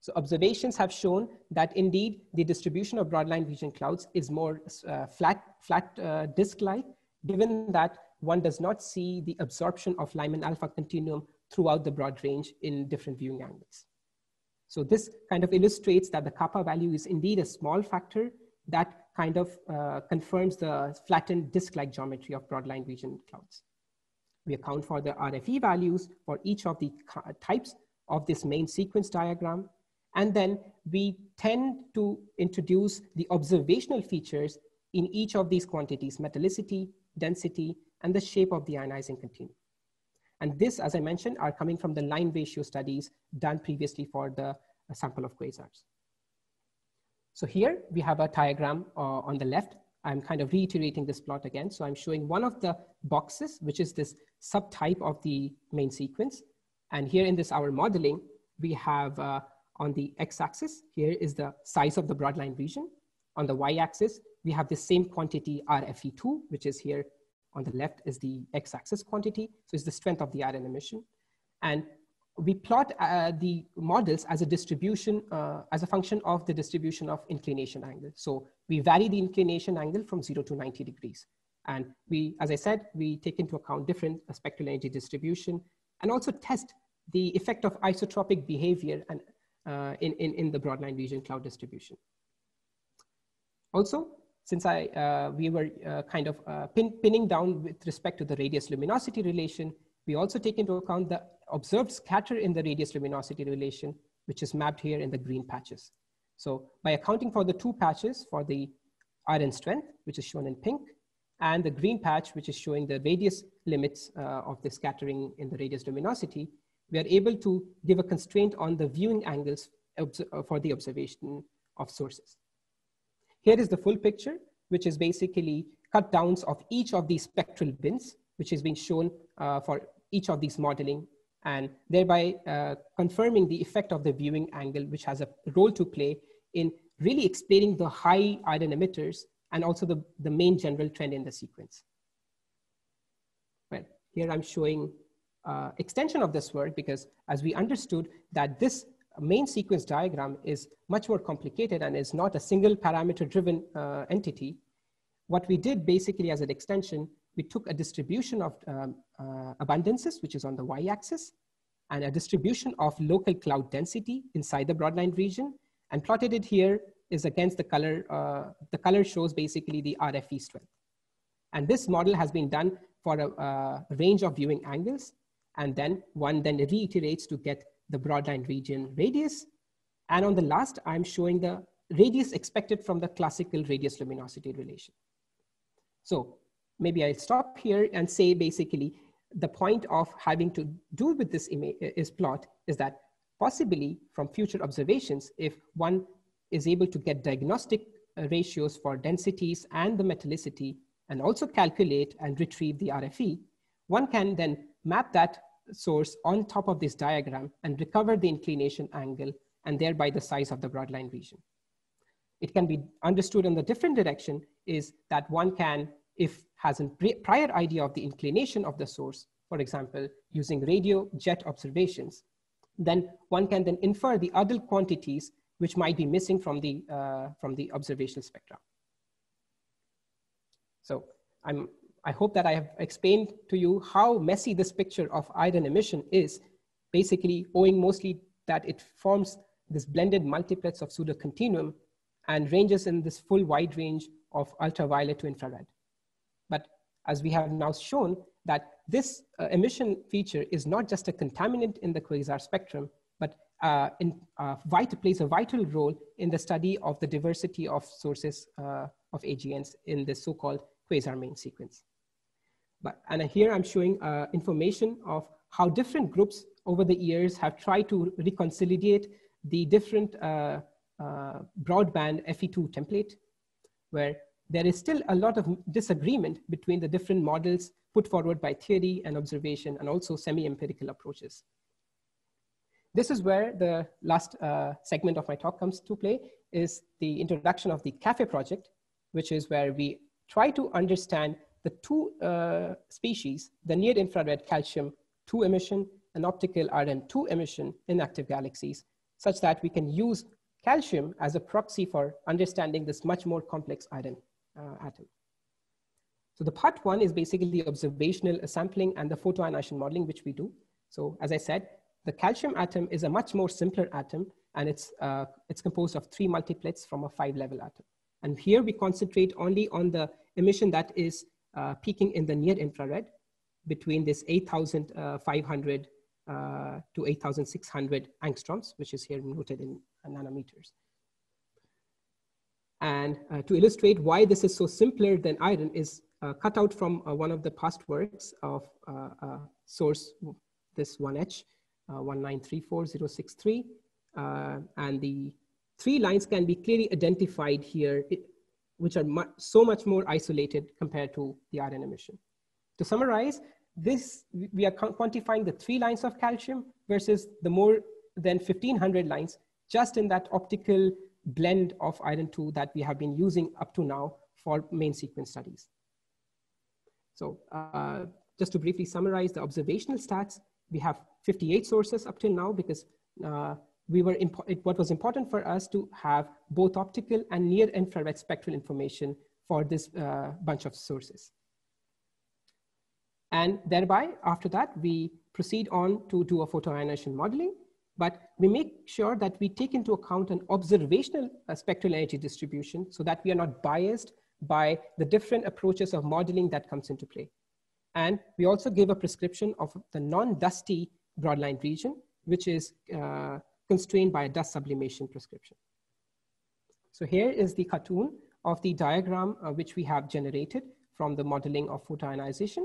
So observations have shown that indeed the distribution of broadline region clouds is more uh, flat, flat uh, disk-like, given that one does not see the absorption of Lyman alpha continuum throughout the broad range in different viewing angles. So this kind of illustrates that the kappa value is indeed a small factor that kind of uh, confirms the flattened disk-like geometry of broadline region clouds. We account for the RFE values for each of the types of this main sequence diagram. And then we tend to introduce the observational features in each of these quantities, metallicity, density, and the shape of the ionizing continuum. And this, as I mentioned, are coming from the line ratio studies done previously for the sample of quasars. So here we have a diagram uh, on the left. I'm kind of reiterating this plot again. So I'm showing one of the boxes, which is this subtype of the main sequence. And here in this our modeling, we have uh, on the x-axis, here is the size of the broadline region. On the y-axis, we have the same quantity RFE2, which is here on the left is the x-axis quantity. So it's the strength of the iron emission. And we plot uh, the models as a distribution, uh, as a function of the distribution of inclination angle. So we vary the inclination angle from zero to 90 degrees. And we, as I said, we take into account different spectral energy distribution and also test the effect of isotropic behavior and, uh, in, in, in the broadline region cloud distribution. Also, since I, uh, we were uh, kind of uh, pin, pinning down with respect to the radius luminosity relation, we also take into account the observed scatter in the radius luminosity relation, which is mapped here in the green patches. So by accounting for the two patches for the iron strength, which is shown in pink, and the green patch, which is showing the radius limits uh, of the scattering in the radius luminosity, we are able to give a constraint on the viewing angles uh, for the observation of sources. Here is the full picture, which is basically cut downs of each of these spectral bins, which is being shown uh, for each of these modeling and thereby uh, confirming the effect of the viewing angle, which has a role to play in really explaining the high iron emitters and also the, the main general trend in the sequence. Well, here I'm showing uh, extension of this work because as we understood that this main sequence diagram is much more complicated and is not a single parameter driven uh, entity, what we did basically as an extension we took a distribution of um, uh, abundances, which is on the y-axis, and a distribution of local cloud density inside the broadline region, and plotted it here is against the color. Uh, the color shows basically the RFE strength. And this model has been done for a, a range of viewing angles, and then one then reiterates to get the broadline region radius. And on the last, I'm showing the radius expected from the classical radius luminosity relation. So maybe I'll stop here and say basically the point of having to do with this is plot is that possibly from future observations, if one is able to get diagnostic uh, ratios for densities and the metallicity and also calculate and retrieve the RFE, one can then map that source on top of this diagram and recover the inclination angle and thereby the size of the broadline region. It can be understood in the different direction is that one can if has a prior idea of the inclination of the source, for example, using radio jet observations, then one can then infer the other quantities which might be missing from the, uh, from the observational spectra. So I'm, I hope that I have explained to you how messy this picture of iron emission is, basically owing mostly that it forms this blended multiplets of pseudo continuum and ranges in this full wide range of ultraviolet to infrared. But as we have now shown that this uh, emission feature is not just a contaminant in the quasar spectrum, but uh, in, uh, vital, plays a vital role in the study of the diversity of sources uh, of AGNs in the so-called quasar main sequence. But, and here I'm showing uh, information of how different groups over the years have tried to reconciliate the different uh, broadband FE2 template, where there is still a lot of disagreement between the different models put forward by theory and observation and also semi-empirical approaches. This is where the last uh, segment of my talk comes to play is the introduction of the CaFe project, which is where we try to understand the two uh, species, the near infrared calcium 2 emission and optical iron 2 emission in active galaxies, such that we can use calcium as a proxy for understanding this much more complex iron uh, atom. So the part one is basically the observational sampling and the photoionization modeling, which we do. So as I said, the calcium atom is a much more simpler atom and it's, uh, it's composed of three multiplets from a five level atom. And here we concentrate only on the emission that is uh, peaking in the near infrared between this 8,500 uh, to 8,600 angstroms, which is here noted in nanometers. And uh, to illustrate why this is so simpler than iron is uh, cut out from uh, one of the past works of uh, uh, source, this 1H, 1934063. and the three lines can be clearly identified here, which are mu so much more isolated compared to the iron emission. To summarize, this, we are quantifying the three lines of calcium versus the more than 1500 lines just in that optical blend of iron 2 that we have been using up to now for main sequence studies. So uh, just to briefly summarize the observational stats, we have 58 sources up till now because uh, we were what was important for us to have both optical and near infrared spectral information for this uh, bunch of sources. And thereby, after that, we proceed on to do a photoionization modeling, but we make sure that we take into account an observational uh, spectral energy distribution so that we are not biased by the different approaches of modeling that comes into play. And we also give a prescription of the non-dusty broadline region, which is uh, constrained by a dust sublimation prescription. So here is the cartoon of the diagram uh, which we have generated from the modeling of photoionization.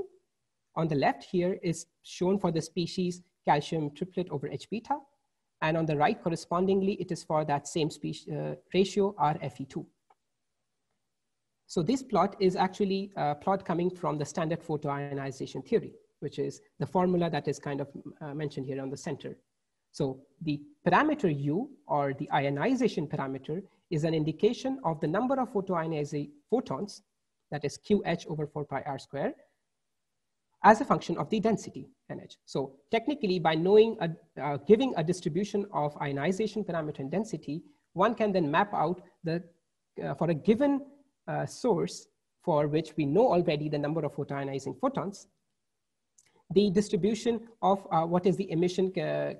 On the left here is shown for the species calcium triplet over H beta. And on the right, correspondingly, it is for that same species, uh, ratio RFE2. So this plot is actually a plot coming from the standard photoionization theory, which is the formula that is kind of uh, mentioned here on the center. So the parameter U or the ionization parameter is an indication of the number of photoionizing photons, that is QH over 4 pi r square, as a function of the density NH. So technically by knowing, a, uh, giving a distribution of ionization parameter and density, one can then map out the, uh, for a given uh, source for which we know already the number of photoionizing photons, the distribution of uh, what is the emission uh,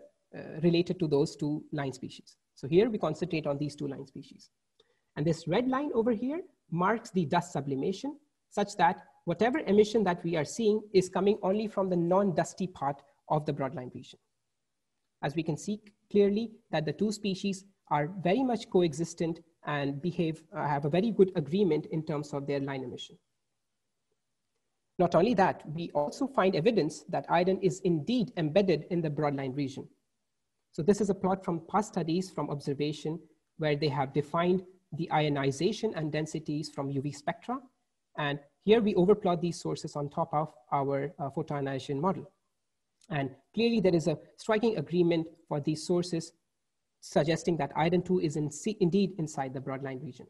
related to those two line species. So here we concentrate on these two line species. And this red line over here marks the dust sublimation such that whatever emission that we are seeing is coming only from the non-dusty part of the broadline region. As we can see clearly that the two species are very much coexistent and behave, uh, have a very good agreement in terms of their line emission. Not only that, we also find evidence that iron is indeed embedded in the broadline region. So this is a plot from past studies from observation where they have defined the ionization and densities from UV spectra and here we overplot these sources on top of our uh, photoionization model. And clearly there is a striking agreement for these sources suggesting that iron 2 is in indeed inside the broadline region.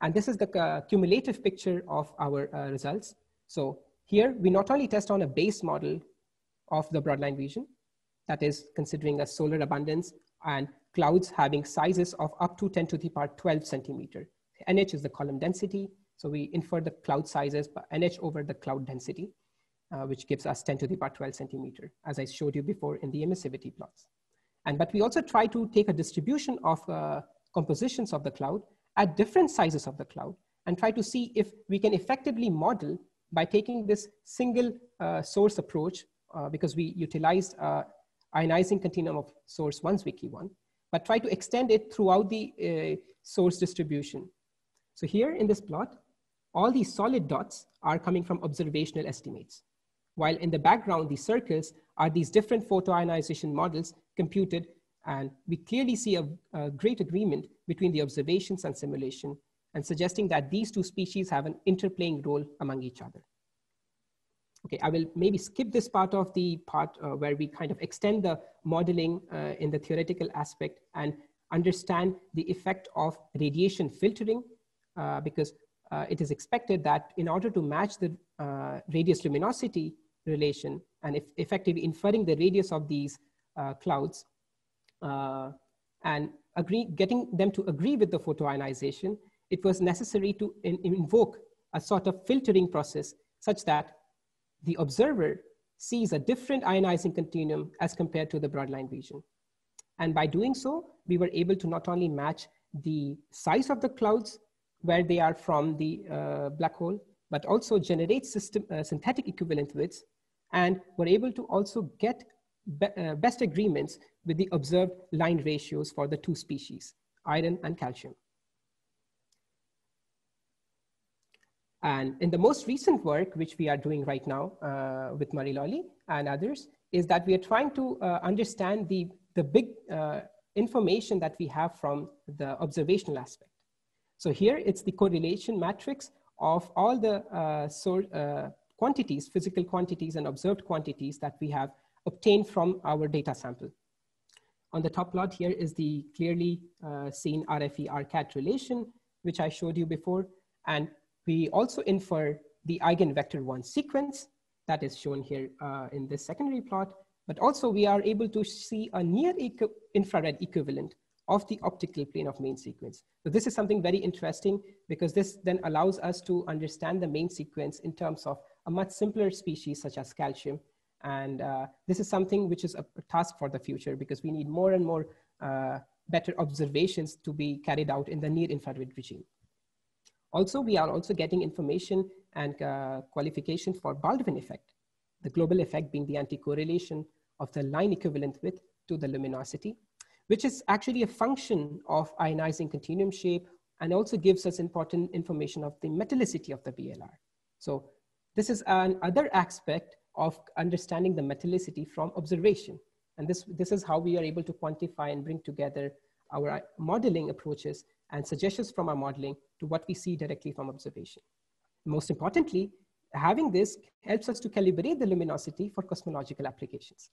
And this is the uh, cumulative picture of our uh, results. So here we not only test on a base model of the broadline region, that is considering a solar abundance and clouds having sizes of up to 10 to the power 12 centimeter. NH is the column density, so we infer the cloud sizes by NH over the cloud density, uh, which gives us 10 to the power 12 centimeter, as I showed you before in the emissivity plots. And but we also try to take a distribution of uh, compositions of the cloud at different sizes of the cloud and try to see if we can effectively model by taking this single uh, source approach, uh, because we utilized uh, ionizing continuum of source one's Zwicky one, but try to extend it throughout the uh, source distribution. So here in this plot, all these solid dots are coming from observational estimates. While in the background, these circles are these different photoionization models computed, and we clearly see a, a great agreement between the observations and simulation and suggesting that these two species have an interplaying role among each other. Okay, I will maybe skip this part of the part uh, where we kind of extend the modeling uh, in the theoretical aspect and understand the effect of radiation filtering uh, because uh, it is expected that in order to match the uh, radius luminosity relation and effectively inferring the radius of these uh, clouds and agree, getting them to agree with the photoionization, it was necessary to in, invoke a sort of filtering process such that the observer sees a different ionizing continuum as compared to the broadline region. And by doing so, we were able to not only match the size of the clouds where they are from the uh, black hole, but also generate system, uh, synthetic equivalent widths and were able to also get be uh, best agreements with the observed line ratios for the two species, iron and calcium. And in the most recent work, which we are doing right now uh, with Mary Loli and others, is that we are trying to uh, understand the, the big uh, information that we have from the observational aspect. So here it's the correlation matrix of all the uh, source, uh, quantities, physical quantities and observed quantities that we have obtained from our data sample. On the top plot here is the clearly uh, seen RFE-RCAT relation, which I showed you before. And we also infer the eigenvector one sequence that is shown here uh, in this secondary plot, but also we are able to see a near equ infrared equivalent of the optical plane of main sequence. So this is something very interesting because this then allows us to understand the main sequence in terms of a much simpler species such as calcium and uh, this is something which is a task for the future because we need more and more uh, better observations to be carried out in the near infrared regime. Also, we are also getting information and uh, qualification for Baldwin effect, the global effect being the anti-correlation of the line equivalent width to the luminosity, which is actually a function of ionizing continuum shape and also gives us important information of the metallicity of the BLR. So this is another aspect of understanding the metallicity from observation. And this, this is how we are able to quantify and bring together our modeling approaches and suggestions from our modeling to what we see directly from observation. Most importantly, having this helps us to calibrate the luminosity for cosmological applications.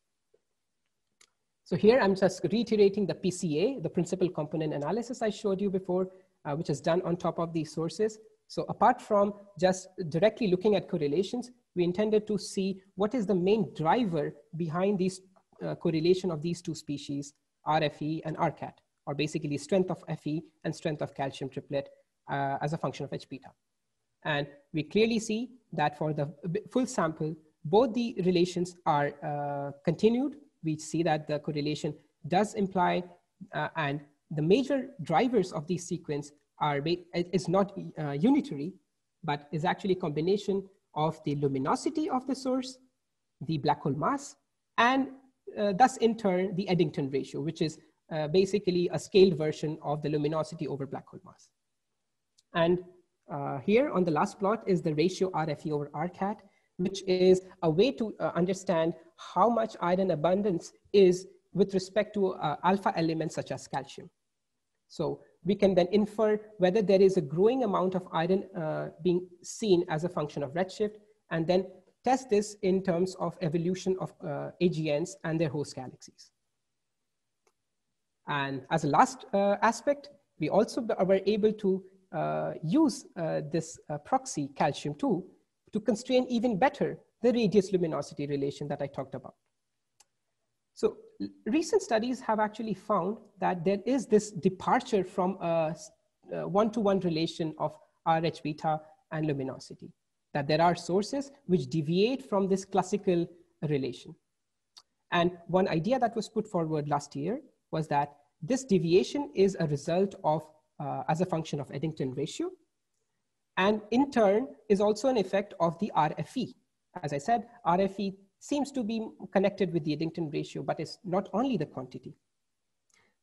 So here I'm just reiterating the PCA, the principal component analysis I showed you before, uh, which is done on top of these sources. So apart from just directly looking at correlations, we intended to see what is the main driver behind these uh, correlation of these two species, RFE and RCAT, or basically strength of Fe and strength of calcium triplet uh, as a function of H beta. And we clearly see that for the full sample, both the relations are uh, continued. We see that the correlation does imply, uh, and the major drivers of these sequence are, is not uh, unitary, but is actually a combination of the luminosity of the source, the black hole mass, and uh, thus in turn the Eddington ratio, which is uh, basically a scaled version of the luminosity over black hole mass. And uh, here on the last plot is the ratio RFE over RCAT, which is a way to uh, understand how much iron abundance is with respect to uh, alpha elements such as calcium. So we can then infer whether there is a growing amount of iron uh, being seen as a function of redshift, and then test this in terms of evolution of uh, AGNs and their host galaxies. And as a last uh, aspect, we also were able to uh, use uh, this uh, proxy calcium-2 to constrain even better the radius luminosity relation that I talked about. So recent studies have actually found that there is this departure from a one-to-one -one relation of RH beta and luminosity, that there are sources which deviate from this classical relation. And one idea that was put forward last year was that this deviation is a result of, uh, as a function of Eddington ratio, and in turn is also an effect of the RFE. As I said, RFE seems to be connected with the Eddington ratio, but it's not only the quantity.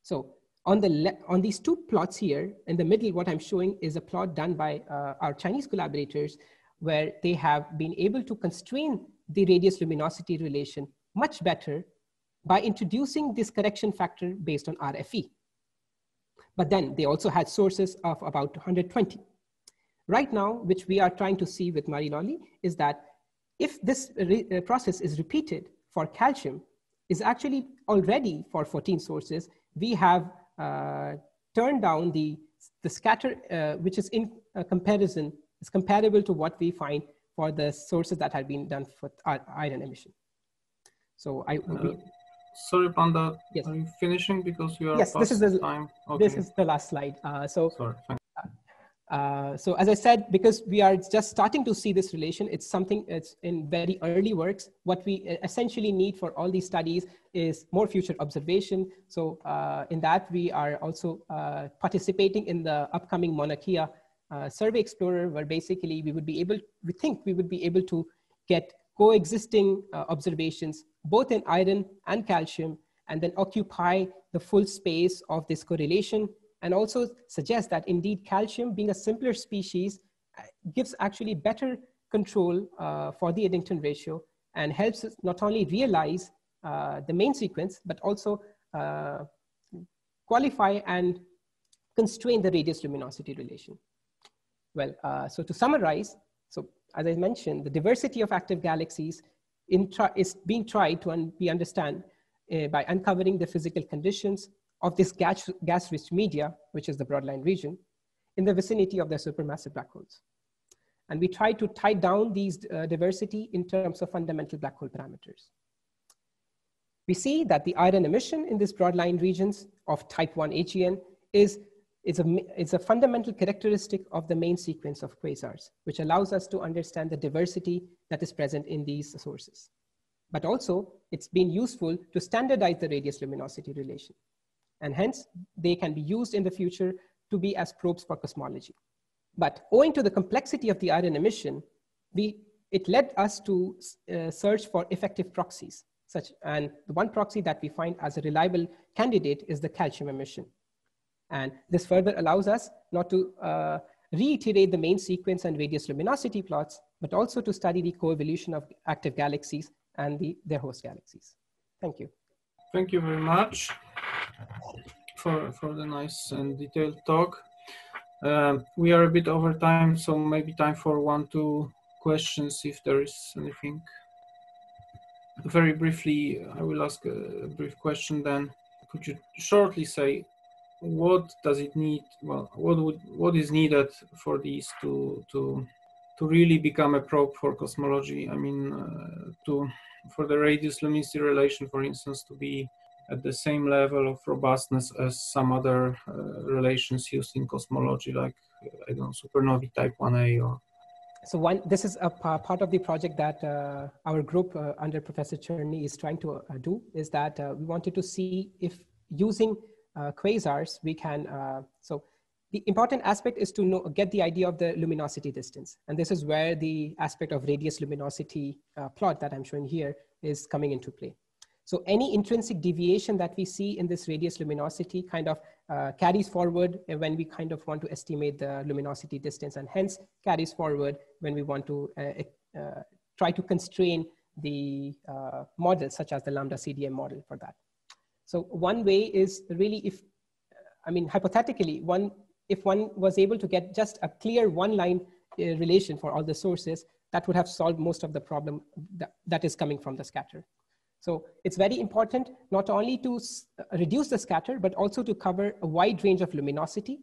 So on, the on these two plots here, in the middle, what I'm showing is a plot done by uh, our Chinese collaborators where they have been able to constrain the radius luminosity relation much better by introducing this correction factor based on RFE. But then they also had sources of about 120. Right now, which we are trying to see with Mary Loli, is that if this uh, process is repeated for calcium, is actually already for 14 sources, we have uh, turned down the, the scatter, uh, which is in comparison, is comparable to what we find for the sources that have been done for iron emission. So I, uh, sorry, Panda. Yes. Are you finishing because you are yes, this is the time? Okay. This is the last slide. Uh, so sorry. Uh, so as I said, because we are just starting to see this relation, it's something it's in very early works. What we essentially need for all these studies is more future observation. So uh, in that, we are also uh, participating in the upcoming Mauna Kea uh, Survey Explorer, where basically we would be able, we think we would be able to get coexisting uh, observations, both in iron and calcium, and then occupy the full space of this correlation and also suggest that indeed calcium being a simpler species uh, gives actually better control uh, for the Eddington ratio and helps us not only realize uh, the main sequence, but also uh, qualify and constrain the radius luminosity relation. Well, uh, so to summarize, so as I mentioned, the diversity of active galaxies is being tried to un be understand uh, by uncovering the physical conditions of this gas, gas-rich media, which is the broadline region, in the vicinity of the supermassive black holes. And we try to tie down these uh, diversity in terms of fundamental black hole parameters. We see that the iron emission in these broadline regions of type 1 AGN is, is, a, is a fundamental characteristic of the main sequence of quasars, which allows us to understand the diversity that is present in these sources. But also, it's been useful to standardize the radius luminosity relation and hence they can be used in the future to be as probes for cosmology. But owing to the complexity of the iron emission, we, it led us to uh, search for effective proxies. Such, and the one proxy that we find as a reliable candidate is the calcium emission. And this further allows us not to uh, reiterate the main sequence and radius luminosity plots, but also to study the coevolution of active galaxies and the, their host galaxies. Thank you. Thank you very much for, for the nice and detailed talk. Uh, we are a bit over time, so maybe time for one, two questions if there is anything. Very briefly, I will ask a brief question then. Could you shortly say what does it need? Well, what would what is needed for these to to to really become a probe for cosmology? I mean, uh, to for the radius luminosity relation, for instance, to be at the same level of robustness as some other uh, relations used in cosmology, like I don't know, supernovae type 1a or. So one, this is a part of the project that uh, our group uh, under Professor Czerny is trying to uh, do. Is that uh, we wanted to see if using quasars we can. so the important aspect is to know, get the idea of the luminosity distance, and this is where the aspect of radius luminosity plot that I'm showing here is coming into play. So any intrinsic deviation that we see in this radius luminosity kind of uh, carries forward when we kind of want to estimate the luminosity distance and hence carries forward when we want to uh, uh, try to constrain the uh, models such as the lambda CDM model for that. So one way is really if, I mean, hypothetically, one, if one was able to get just a clear one line uh, relation for all the sources, that would have solved most of the problem that, that is coming from the scatter. So it's very important not only to reduce the scatter, but also to cover a wide range of luminosity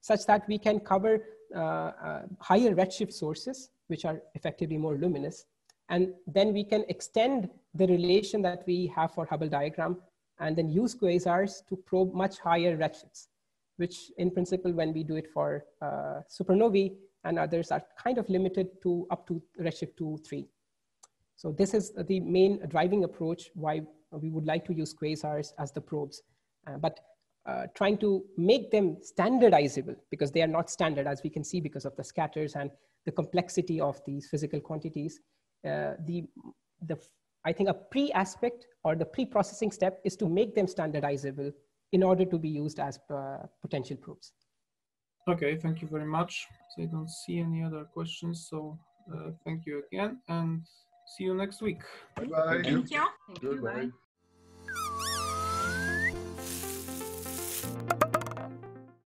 such that we can cover uh, uh, higher redshift sources, which are effectively more luminous. And then we can extend the relation that we have for Hubble diagram and then use quasars to probe much higher redshifts, which in principle, when we do it for uh, supernovae and others are kind of limited to up to redshift 2, 3. So this is the main driving approach why we would like to use quasars as the probes. Uh, but uh, trying to make them standardizable because they are not standard as we can see because of the scatters and the complexity of these physical quantities. Uh, the, the, I think a pre-aspect or the pre-processing step is to make them standardizable in order to be used as uh, potential probes. Okay, thank you very much. So I don't see any other questions. So uh, thank you again. And See you next week. Bye bye. Thank you. Thank you. Goodbye. Bye.